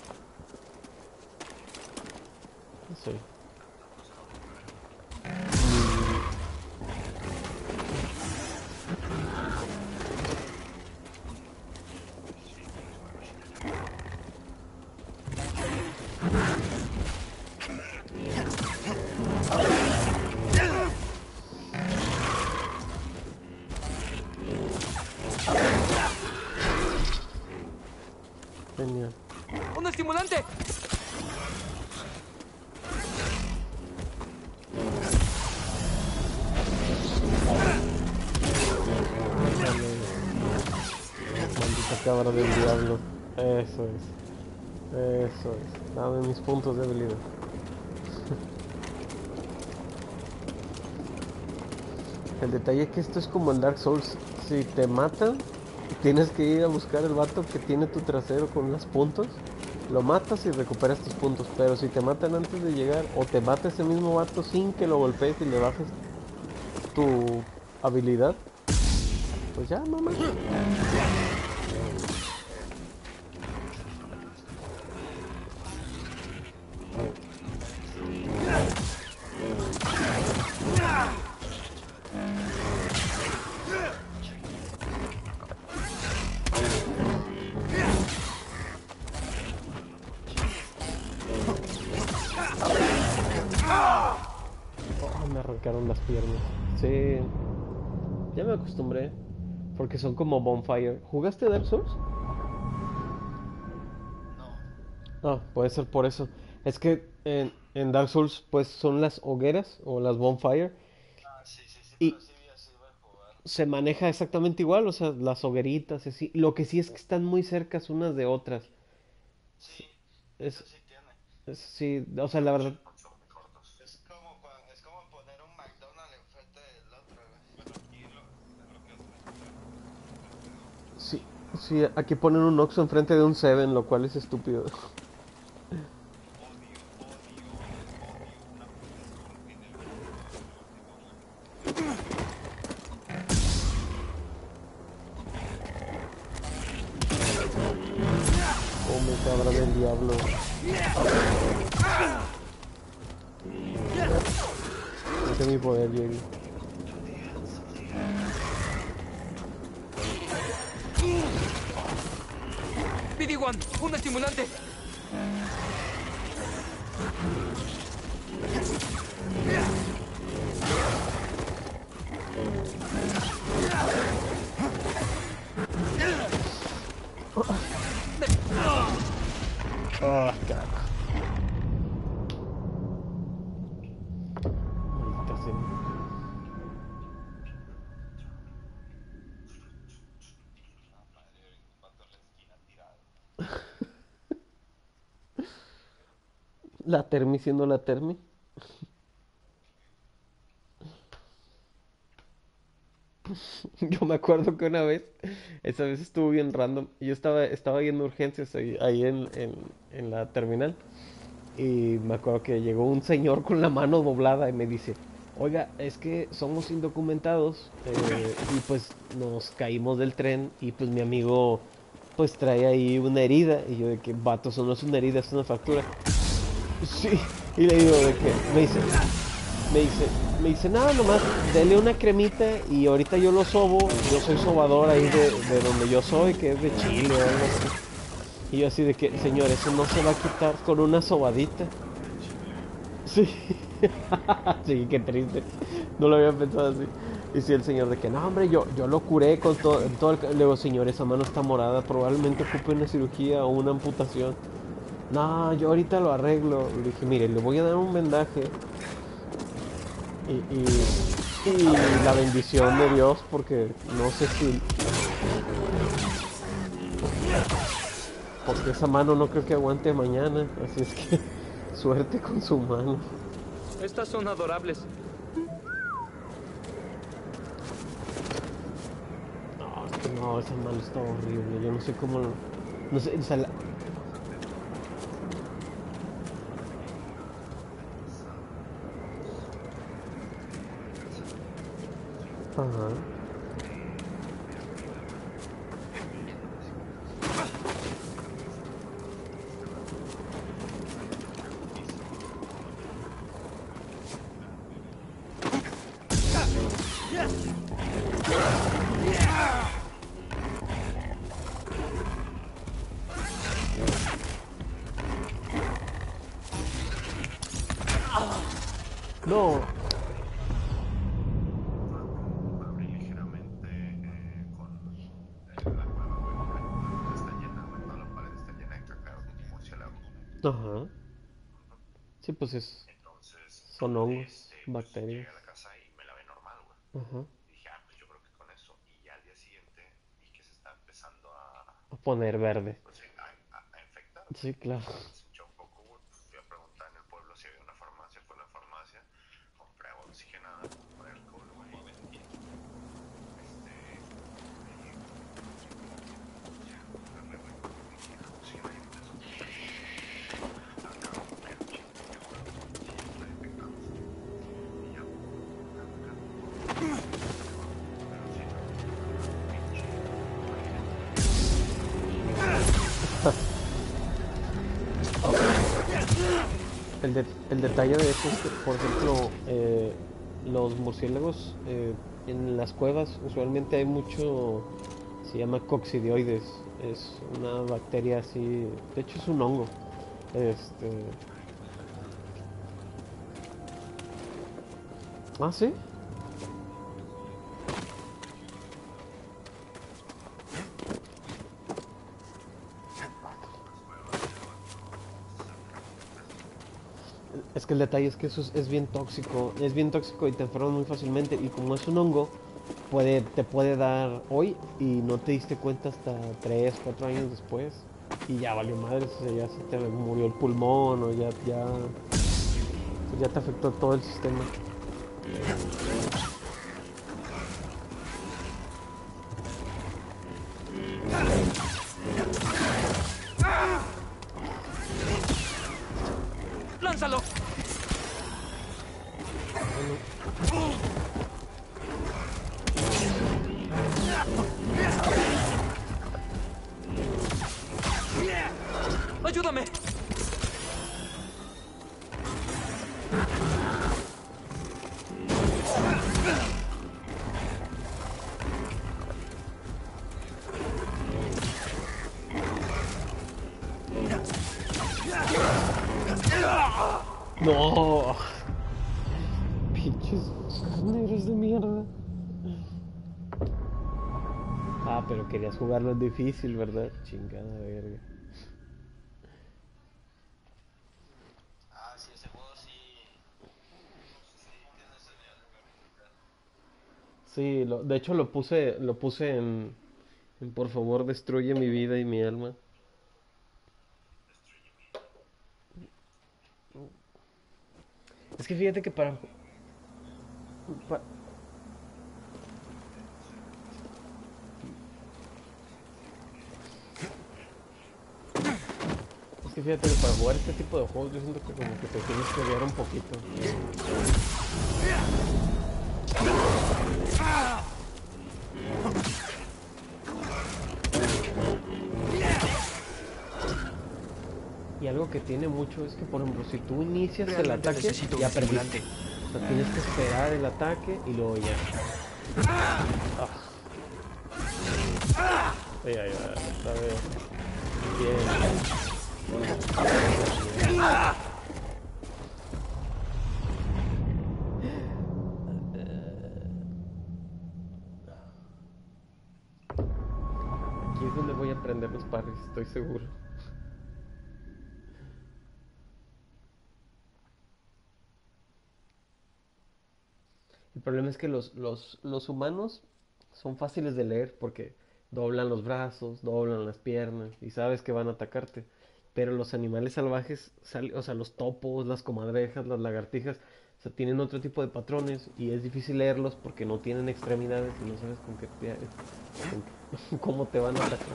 Cabra del diablo. Eso es. Eso es. Dame mis puntos de habilidad. El detalle es que esto es como en Dark Souls. Si te matan, tienes que ir a buscar el vato que tiene tu trasero con los puntos. Lo matas y recuperas tus puntos. Pero si te matan antes de llegar, o te mata ese mismo vato sin que lo golpees y le bajes tu habilidad, pues ya, mamá. Ya me acostumbré. Porque son como bonfire. ¿Jugaste Dark Souls? Ah, puede ser por eso. Es que en, en Dark Souls, pues son las hogueras o las bonfire. Y se maneja exactamente igual, o sea, las hogueritas, así. Lo que sí es que están muy cercas unas de otras. Es, es- sí, o sea, la verdad. Es como, cua- es como poner un McDonald's enfrente del otro, güey. Sí, aquí ponen un Oxxo enfrente de un Seven, lo cual es estúpido. La Termi siendo la Termi. Yo me acuerdo que una vez, esa vez estuvo bien random. Yo estaba, estaba yendo a urgencias ahí, ahí en, en, en la terminal. Y me acuerdo que llegó un señor con la mano doblada y me dice, oiga, es que somos indocumentados eh, y pues nos caímos del tren y pues mi amigo pues trae ahí una herida. Y yo de que, vato, eso no es una herida, es una fractura. Sí, y le digo de que, me dice, me dice, me dice, nada, nomás, dele una cremita y ahorita yo lo sobo, yo soy sobador ahí de, de donde yo soy, que es de Chile o algo así. Y yo así de que, señor, eso no se va a quitar con una sobadita. Sí, sí, qué triste. No lo había pensado así. Y sí, el señor de que, no, hombre, yo, yo lo curé con todo, todo el... ca-". Le digo, señor, esa mano está morada, probablemente ocupe una cirugía o una amputación. No, yo ahorita lo arreglo. Le dije, mire, le voy a dar un vendaje. Y, y, y la bendición de Dios, porque no sé si... Porque esa mano no creo que aguante mañana. Así es que suerte con su mano. Estas son adorables. No, es que no, esa mano está horrible. Yo no sé cómo... lo- No sé, o sea, la- Ajá. No, pues es... Entonces, Son hongos, este, pues, bacterias. llegué a la casa y me lavé normal, güey. Ajá. Dije, ah, pues yo creo que con eso. Y ya al día siguiente vi que se está empezando a, A poner verde. pues, a, a- a infectar. Sí, claro. El, de- el detalle de eso es que, por ejemplo, eh, los murciélagos eh, en las cuevas usualmente hay mucho, se llama coccidioides, es una bacteria así, de hecho es un hongo. Este... Ah, sí. Es que el detalle es que eso es, bien tóxico, es bien tóxico y te enfermas muy fácilmente y como es un hongo, puede, te puede dar hoy y no te diste cuenta hasta 3, 4 años después y ya valió madre, ya se te murió el pulmón o ya, ya, ya te afectó todo el sistema. Jugarlo en difícil, ¿verdad? Chingada verga. Ah, sí, ese juego sí. Sí, tiene ese Sí, lo- de hecho lo puse, lo puse en, en por favor destruye mi vida y mi alma. Es que fíjate que para... pa- fíjate que para jugar este tipo de juegos yo siento que como que te tienes que guiar un poquito. Y algo que tiene mucho es que, por ejemplo, si tú inicias el ataque, ya perdiste. O sea, tienes que esperar el ataque y luego ya. Ah. Ahí, ahí, está bien. Aquí es donde voy a aprender los parries, estoy seguro. El problema es que los, los, los humanos son fáciles de leer porque doblan los brazos, doblan las piernas y sabes que van a atacarte. Pero los animales salvajes, sal- o sea, los topos, las comadrejas, las lagartijas, o sea, tienen otro tipo de patrones y es difícil leerlos porque no tienen extremidades y no sabes con qué con cómo te van a atacar.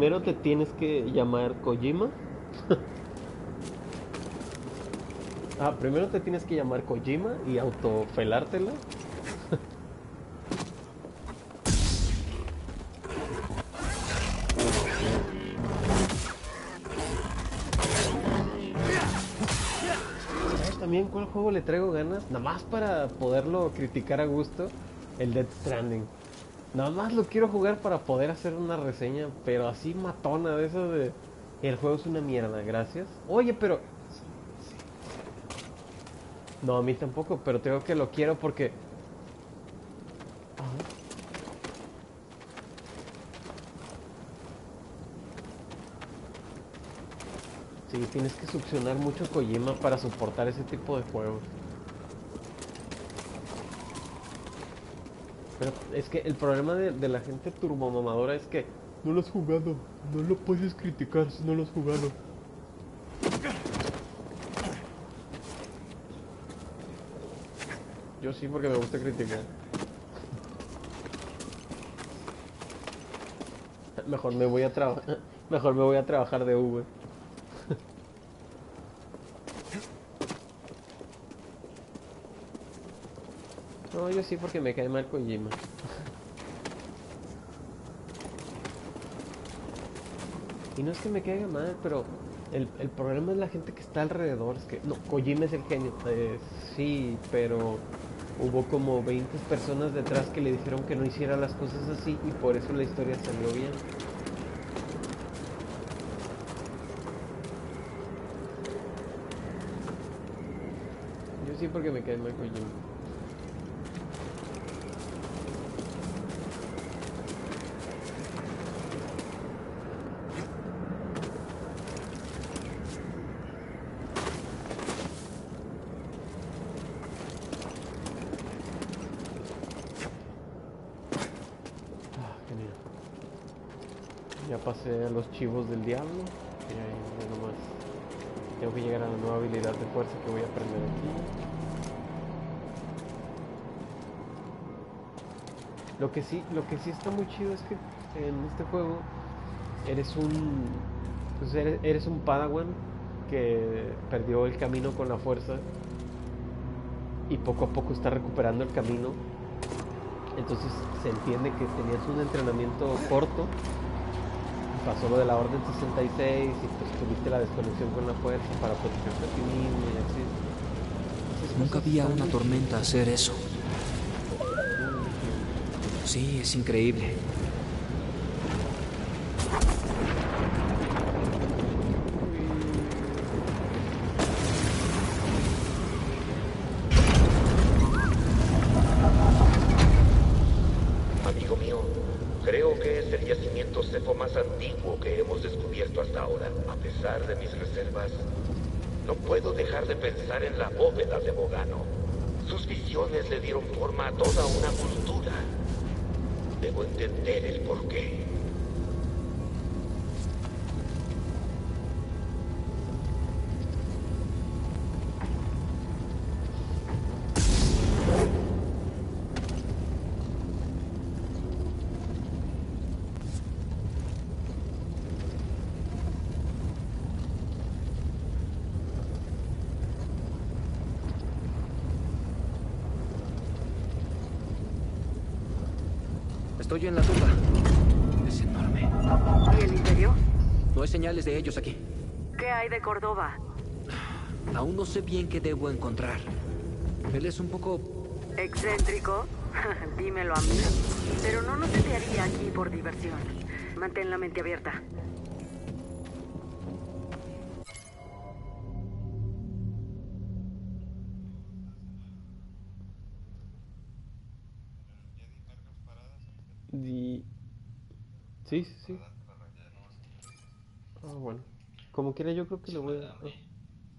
Primero te tienes que llamar Kojima. ah, primero te tienes que llamar Kojima y autofelártela. ¿Sabes también cuál juego le traigo ganas? Nada más para poderlo criticar a gusto. El Dead Stranding. Nada más lo quiero jugar para poder hacer una reseña, pero así matona de eso de... El juego es una mierda, gracias. Oye, pero... No, a mí tampoco, pero tengo que lo quiero porque... Ajá. Sí, tienes que succionar mucho Kojima para soportar ese tipo de juegos. Pero es que el problema de, la gente turbomamadora es que no lo has jugado, no lo puedes criticar si no lo has jugado. Yo sí porque me gusta criticar. Mejor me voy a trabajar, mejor me voy a trabajar de Uber. Yo sí porque me cae mal Kojima. Y no es que me caiga mal, pero el, el problema es la gente que está alrededor. Que, no, Kojima es el genio. eh, sí, pero hubo como 20 personas detrás que le dijeron que no hiciera las cosas así y por eso la historia salió bien. Yo sí porque me cae mal Kojima. Ah, genial. Ya pasé a los chivos del diablo. Y ahí ya nomás Tengo que llegar a la nueva habilidad de fuerza que voy a aprender aquí. Lo que sí, lo que sí está muy chido es que en este juego eres un pues eres un padawan que perdió el camino con la fuerza y poco a poco está recuperando el camino. Entonces se entiende que tenías un entrenamiento corto. Pasó lo de la Orden 66 y pues tuviste la desconexión con la fuerza para protegerte a ti mismo y así. Nunca vi a están una tormenta hacer eso. Sí, es increíble. Pensar en la bóveda de Bogano. Sus visiones le dieron forma a toda una Estoy en la tumba. Es enorme. ¿Y el interior? No hay señales de ellos aquí. ¿Qué hay de Córdoba? Aún no sé bien qué debo encontrar. Él es un poco... ¿Excéntrico? Dímelo a mí. Pero no nos enviaría aquí por diversión. Mantén la mente abierta. Sí, sí, sí. Ah, bueno. Como quiera, yo creo que le voy a... ah,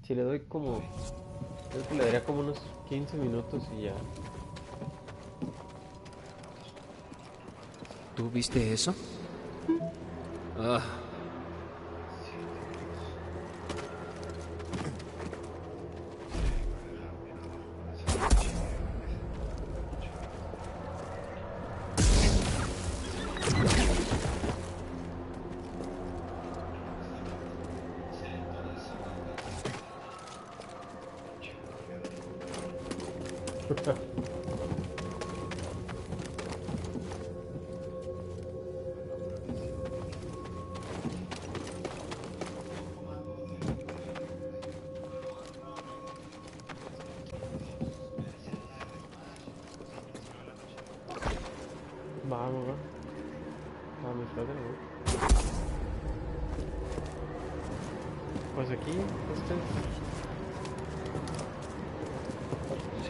Si le doy como... Creo que le daría como unos 15 minutos y ya. ¿Tú viste eso? Ah,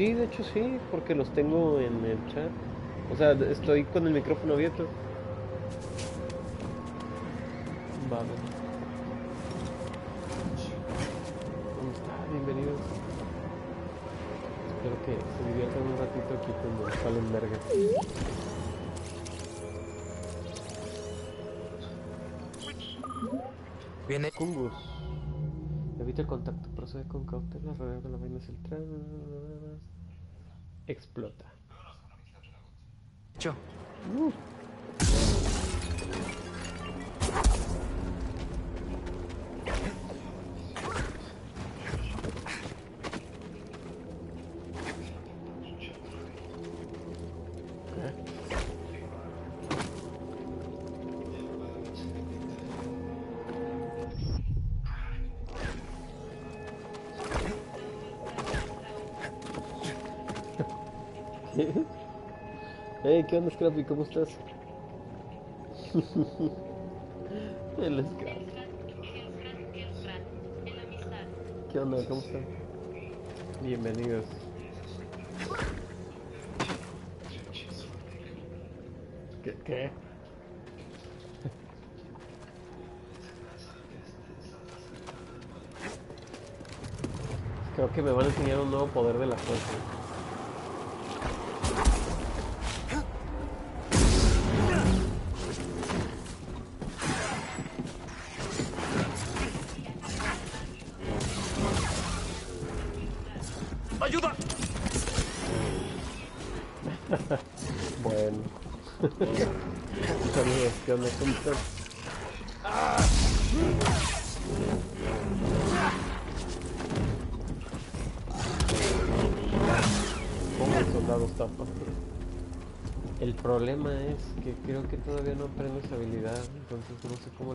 Sí, de hecho sí, porque los tengo en el chat. O sea, estoy con el micrófono abierto. Vale. ¿Cómo está? Bienvenidos. Espero que se diviertan un ratito aquí cuando salen verga. viene... Kungus. Evita el contacto, procede con cautela, rodea con la vaina central. Explota. Yo. Hey, ¿qué onda, Scrappy? ¿Cómo estás? El Scrappy. ¿Qué onda? ¿Cómo están? Bienvenidos. ¿Qué? ¿Qué? Creo que me van a enseñar un nuevo poder de la fuerza. ¿Cómo el soldado tapa? El problema es que creo que todavía no aprendo esa habilidad, entonces no sé cómo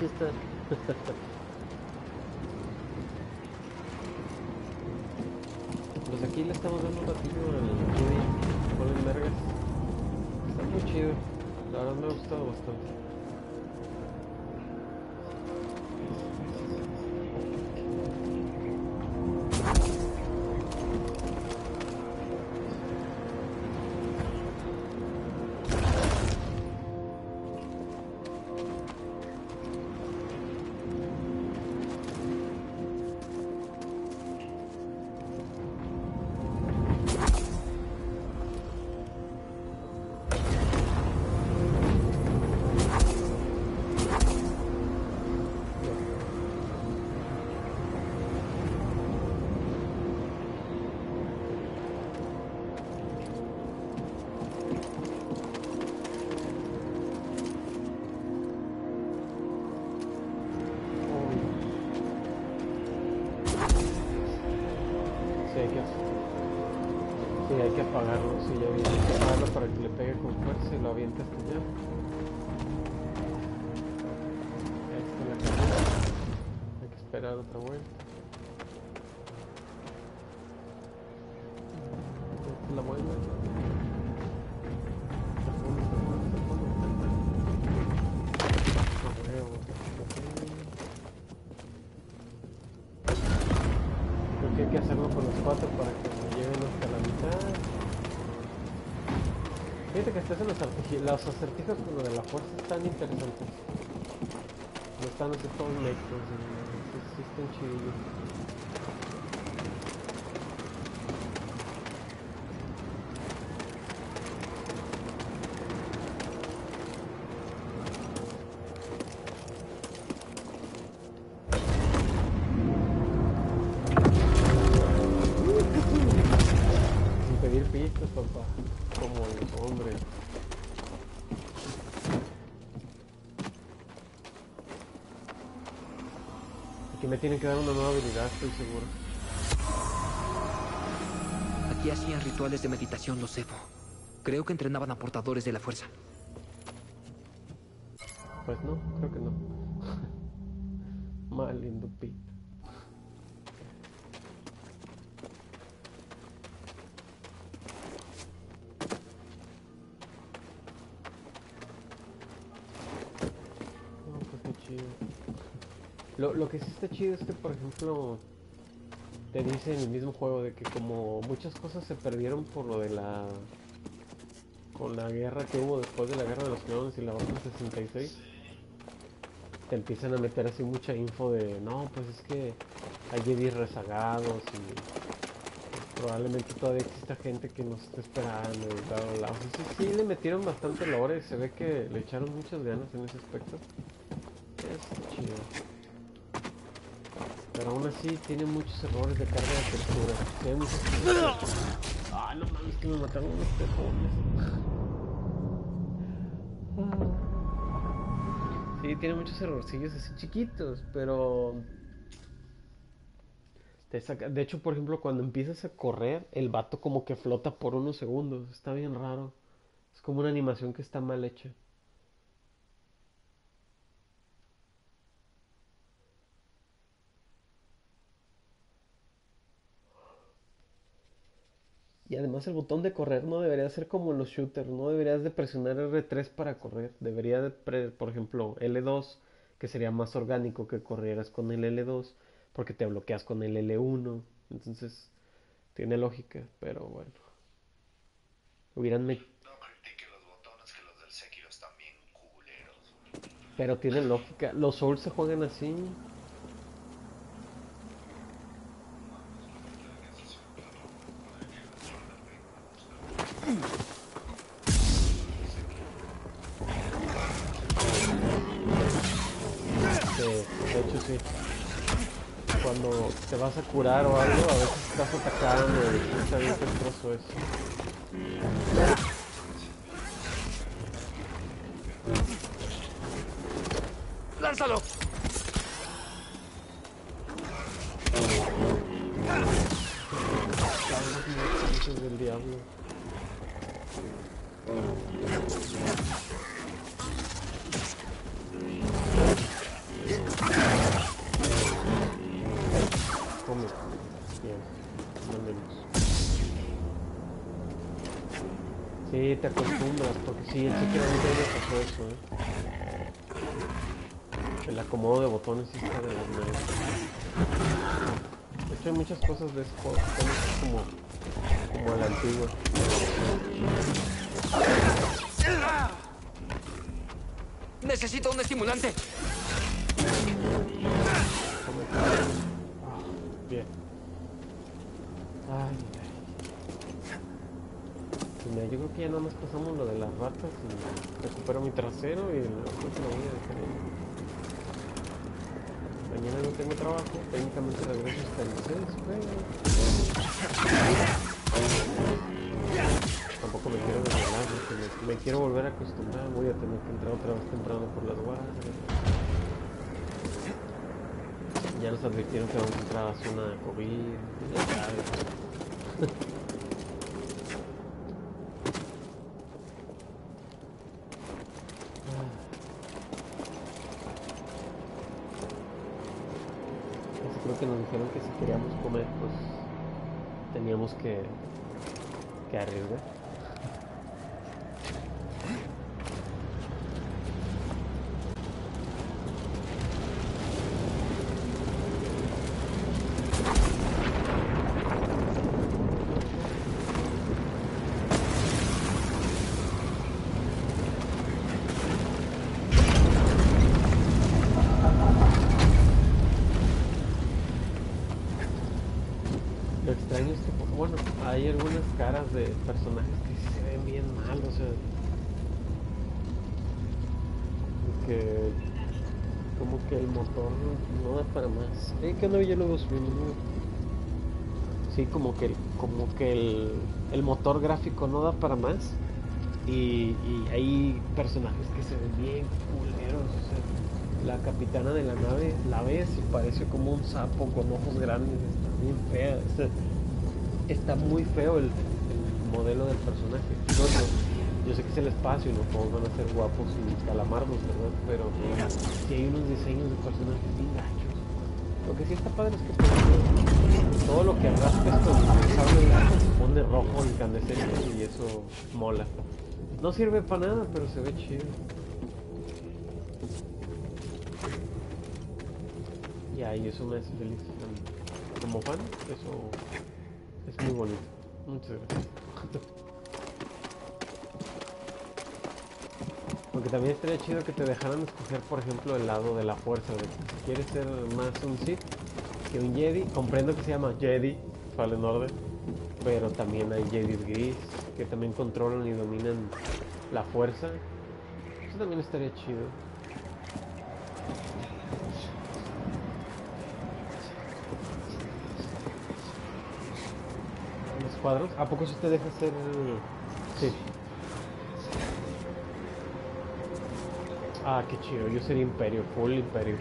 ¿Qué apagarlo. Sí, ya vi. Hay que apagarlo para que le pegue con fuerza y lo aviente hasta allá. Ahí está la carrera. Hay que esperar otra vuelta. Los, acertij- los acertijos con lo de la fuerza están interesantes. No están así todos sí están chidillos. Tienen que dar una nueva habilidad, estoy seguro. Aquí hacían rituales de meditación los Cefo. Creo que entrenaban a portadores de la fuerza. Pues no, creo que no. Mal Lo, que sí está chido es que, por ejemplo, te dice en el mismo juego de que como muchas cosas se perdieron por lo de la... con la guerra que hubo después de la guerra de los clones y la Orden 66, te empiezan a meter así mucha info de, no, pues es que hay Jedi rezagados y probablemente todavía exista gente que nos esté esperando y bla, bla, bla. O sea, sí le metieron bastante lore, se ve que le echaron muchas ganas en ese aspecto. Es chido. Pero aún así tiene muchos errores de carga de textura. Tiene muchos Ah, no mames, que me mataron unos tejones. Sí, tiene muchos errorcillos así chiquitos, pero... Te saca... De hecho, por ejemplo, cuando empiezas a correr, el vato como que flota por unos segundos. Está bien raro. Es como una animación que está mal hecha. Y además el botón de correr no debería ser como en los shooters, no deberías de presionar R3 para correr, debería de, pre- por ejemplo, L2, que sería más orgánico que corrieras con el L2, porque te bloqueas con el L1, entonces tiene lógica, pero bueno. Hubieran No critique los botones que los del Sekiro están bien culeros. Pero tiene lógica, los Souls se juegan así. Vas a curar o algo, a veces estás atacando y está bien peligroso eso. ¡Lánzalo! Te acostumbras, porque sí, el Sekiro a mí también pasó eso, ¿eh? El acomodo de botones sí está de manos. De hecho, hay muchas cosas de hechas como, como a la antigua. ¡Necesito un estimulante! Bien. Ay, ay. Pues mira, yo creo ya nada más pasamos lo de las ratas y recupero mi trasero y la próxima voy a dejar ahí. Mañana no tengo trabajo, técnicamente regreso hasta el 6, pero... Tampoco me quiero desvelar, me, quiero volver a acostumbrar, voy a tener que entrar otra vez temprano por las guardias. Ya nos advirtieron que vamos a entrar a zona de COVID, ya. Así creo que nos dijeron que si queríamos comer, pues teníamos que, que arriesgar. Caras de personajes que se ven bien mal, o sea. que. como que el motor no da para más. Eh, ¿qué onda, Villalobos? Bienvenido. Sí, como que, como que el, el motor gráfico no da para más. Y, y hay personajes que se ven bien culeros, o sea. La capitana de la nave la ves y parece como un sapo con ojos grandes, está bien fea. está muy feo el modelo del personaje. Yo sé que es el espacio y no todos van a ser guapos y calamardos, ¿verdad? Pero sí hay unos diseños de personajes bien gachos. Lo que sí está padre es que ejemplo, todo lo que arrastres con el sable se pone rojo incandescente y eso mola. No sirve para nada, pero se ve chido. Y ahí eso me hace feliz. Como fan, eso es muy bonito. Muchas gracias. Aunque también estaría chido que te dejaran escoger, por ejemplo, el lado de la fuerza. De si quieres ser más un Sith que un Jedi, comprendo que se llama Jedi, Fallen Order, pero también hay Jedi gris que también controlan y dominan la fuerza. Eso también estaría chido. Cuadros. ¿A poco si te deja hacer.? Sí. Ah, qué chido. Yo sería Imperio, full Imperio.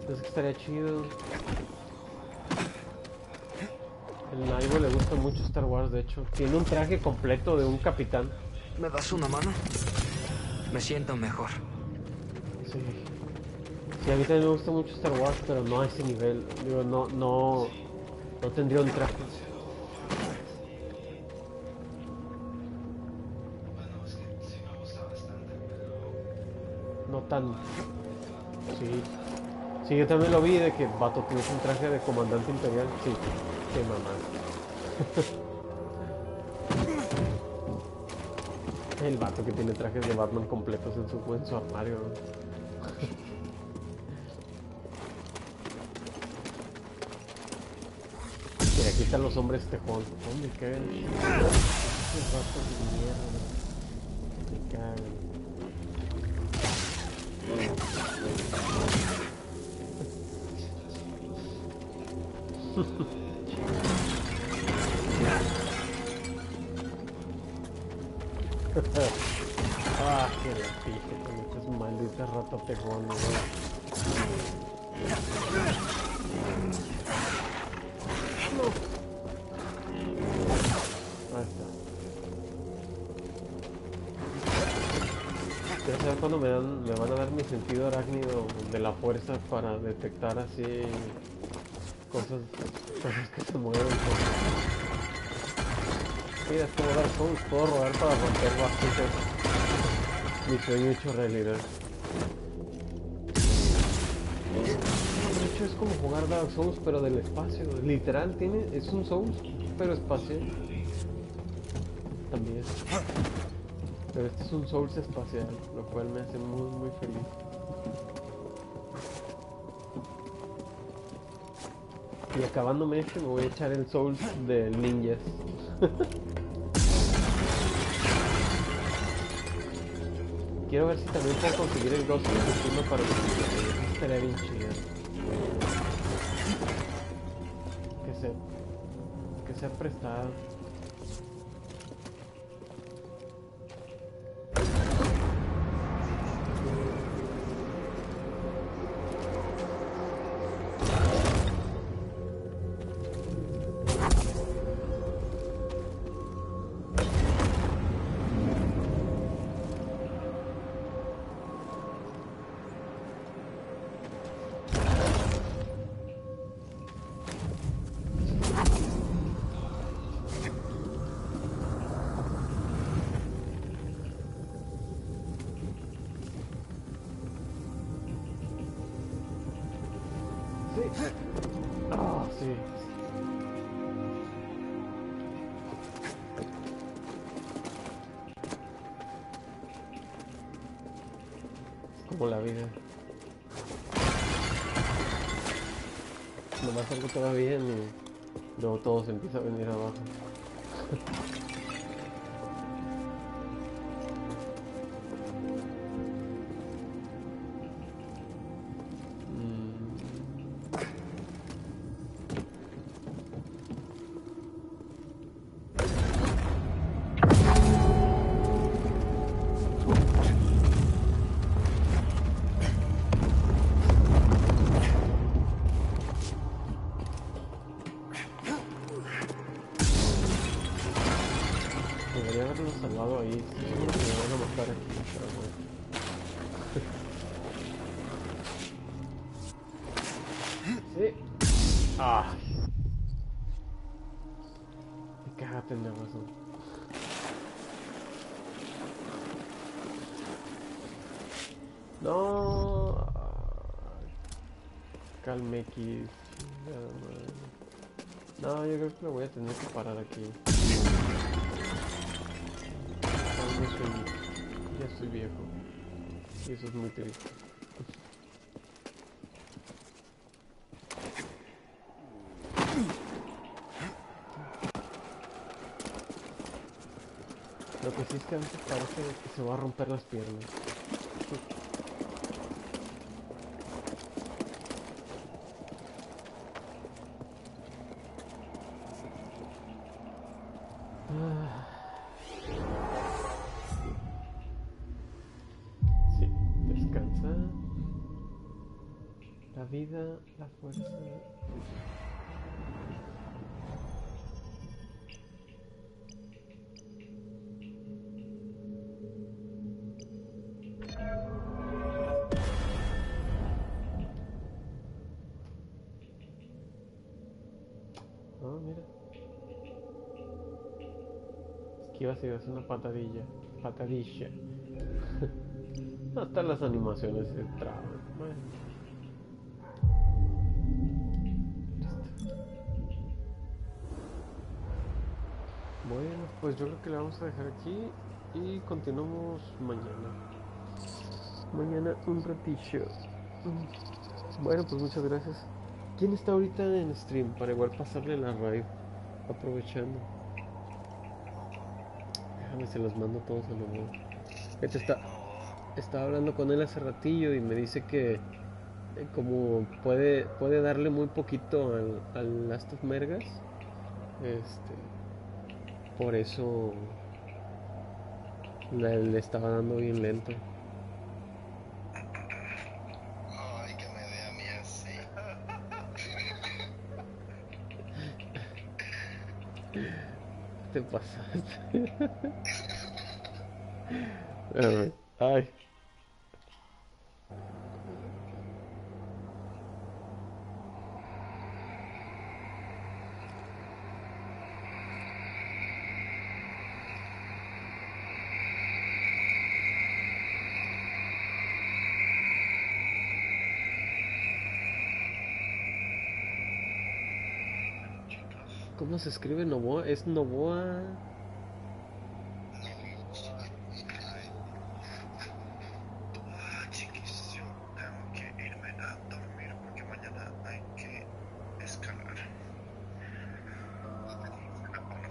Entonces que estaría chido. El Naibo le gusta mucho Star Wars, de hecho. Tiene un traje completo de un capitán. ¿Me das una mano? Me siento mejor. Sí. Sí, a mí también me gusta mucho Star Wars, pero no a ese nivel. Digo, no, no, no tendría un traje. Bueno, es que sí me gusta bastante, pero No tan... Sí. Sí, yo también lo vi de que, vato, tienes un traje de comandante imperial. Sí, qué mamá. El vato que tiene trajes de Batman completos en su, en su armario. ¿no? Están los hombres tejón. ¿Dónde caen? Estos vatos de mierda. Me cagan. ah, que la pije con estos malditos ratotejones, güey. Cuándo me, dan, me van a dar mi sentido arácnido de la fuerza para detectar así cosas, cosas que se mueven. Mira, es como Dark Souls, puedo rodar para romper bastantes. Mi sueño hecho realidad. De hecho es como jugar Dark Souls pero del espacio. Literal tiene, es un Souls pero espacial. También. Pero este es un Souls espacial, lo cual me hace muy muy feliz. Y acabándome este me voy a echar el Souls de ninjas. Quiero ver si también puedo conseguir el Ghost Tsushima para eso estaría bien chido. Que sea, que sea prestado. Bien y luego todo se empieza a venir abajo. No, yo creo que lo voy a tener que parar aquí. Ya no soy- ya estoy viejo. Y eso es muy triste. Lo que sí es que a veces parece que se va a romper las piernas. Vida, la fuerza. Mira. Esquivas y das una patadilla. Patadilla. Hasta las animaciones se traban. Pues yo creo que le vamos a dejar aquí y continuamos mañana. Mañana un ratillo. Bueno, pues muchas gracias. ¿Quién está ahorita en stream? Para igual pasarle la raid. Aprovechando. Déjame se los mando todos a lo mejor. Este está. Estaba hablando con él hace ratillo y me dice que eh, como puede, puede darle muy poquito al, al Last of Mergas. Este. Por eso le, le estaba dando bien lento. Ay, que me dé a mí así. Te pasaste. Ay, ¿Cómo se escribe Novoa? Es Novoa. Ah, chiquis, yo tengo que irme a dormir porque mañana hay que escalar.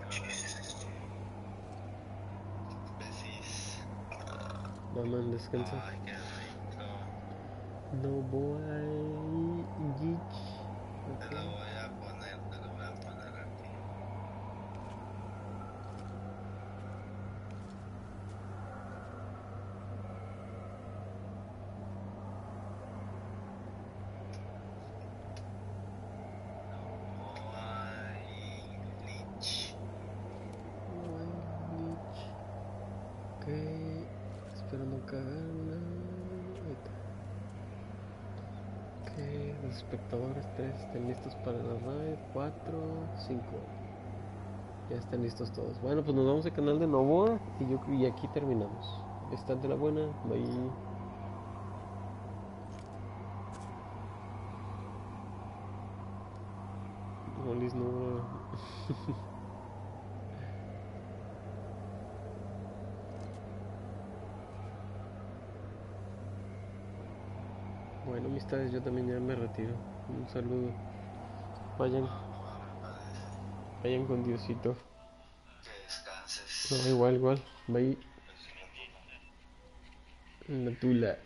Noches. Besis. Mamá, descansa. Ay, qué rico. Novoa. Yich. Te lo voy a poner, te lo voy a poner aquí. No hay lich. Ok. Esperando cagarla. Ahí está. Ok. Los espectadores 3 están listos para la raid. 4, 5. Ya están listos todos. Bueno, pues nos vamos al canal de Novoa y, yo, y aquí terminamos. Están de la buena. Bye. Molis Novoa. Bueno, amistades, yo Un saludo. Vayan, vayan con Diosito. Que descanses. No, igual, igual. Bye. La tula.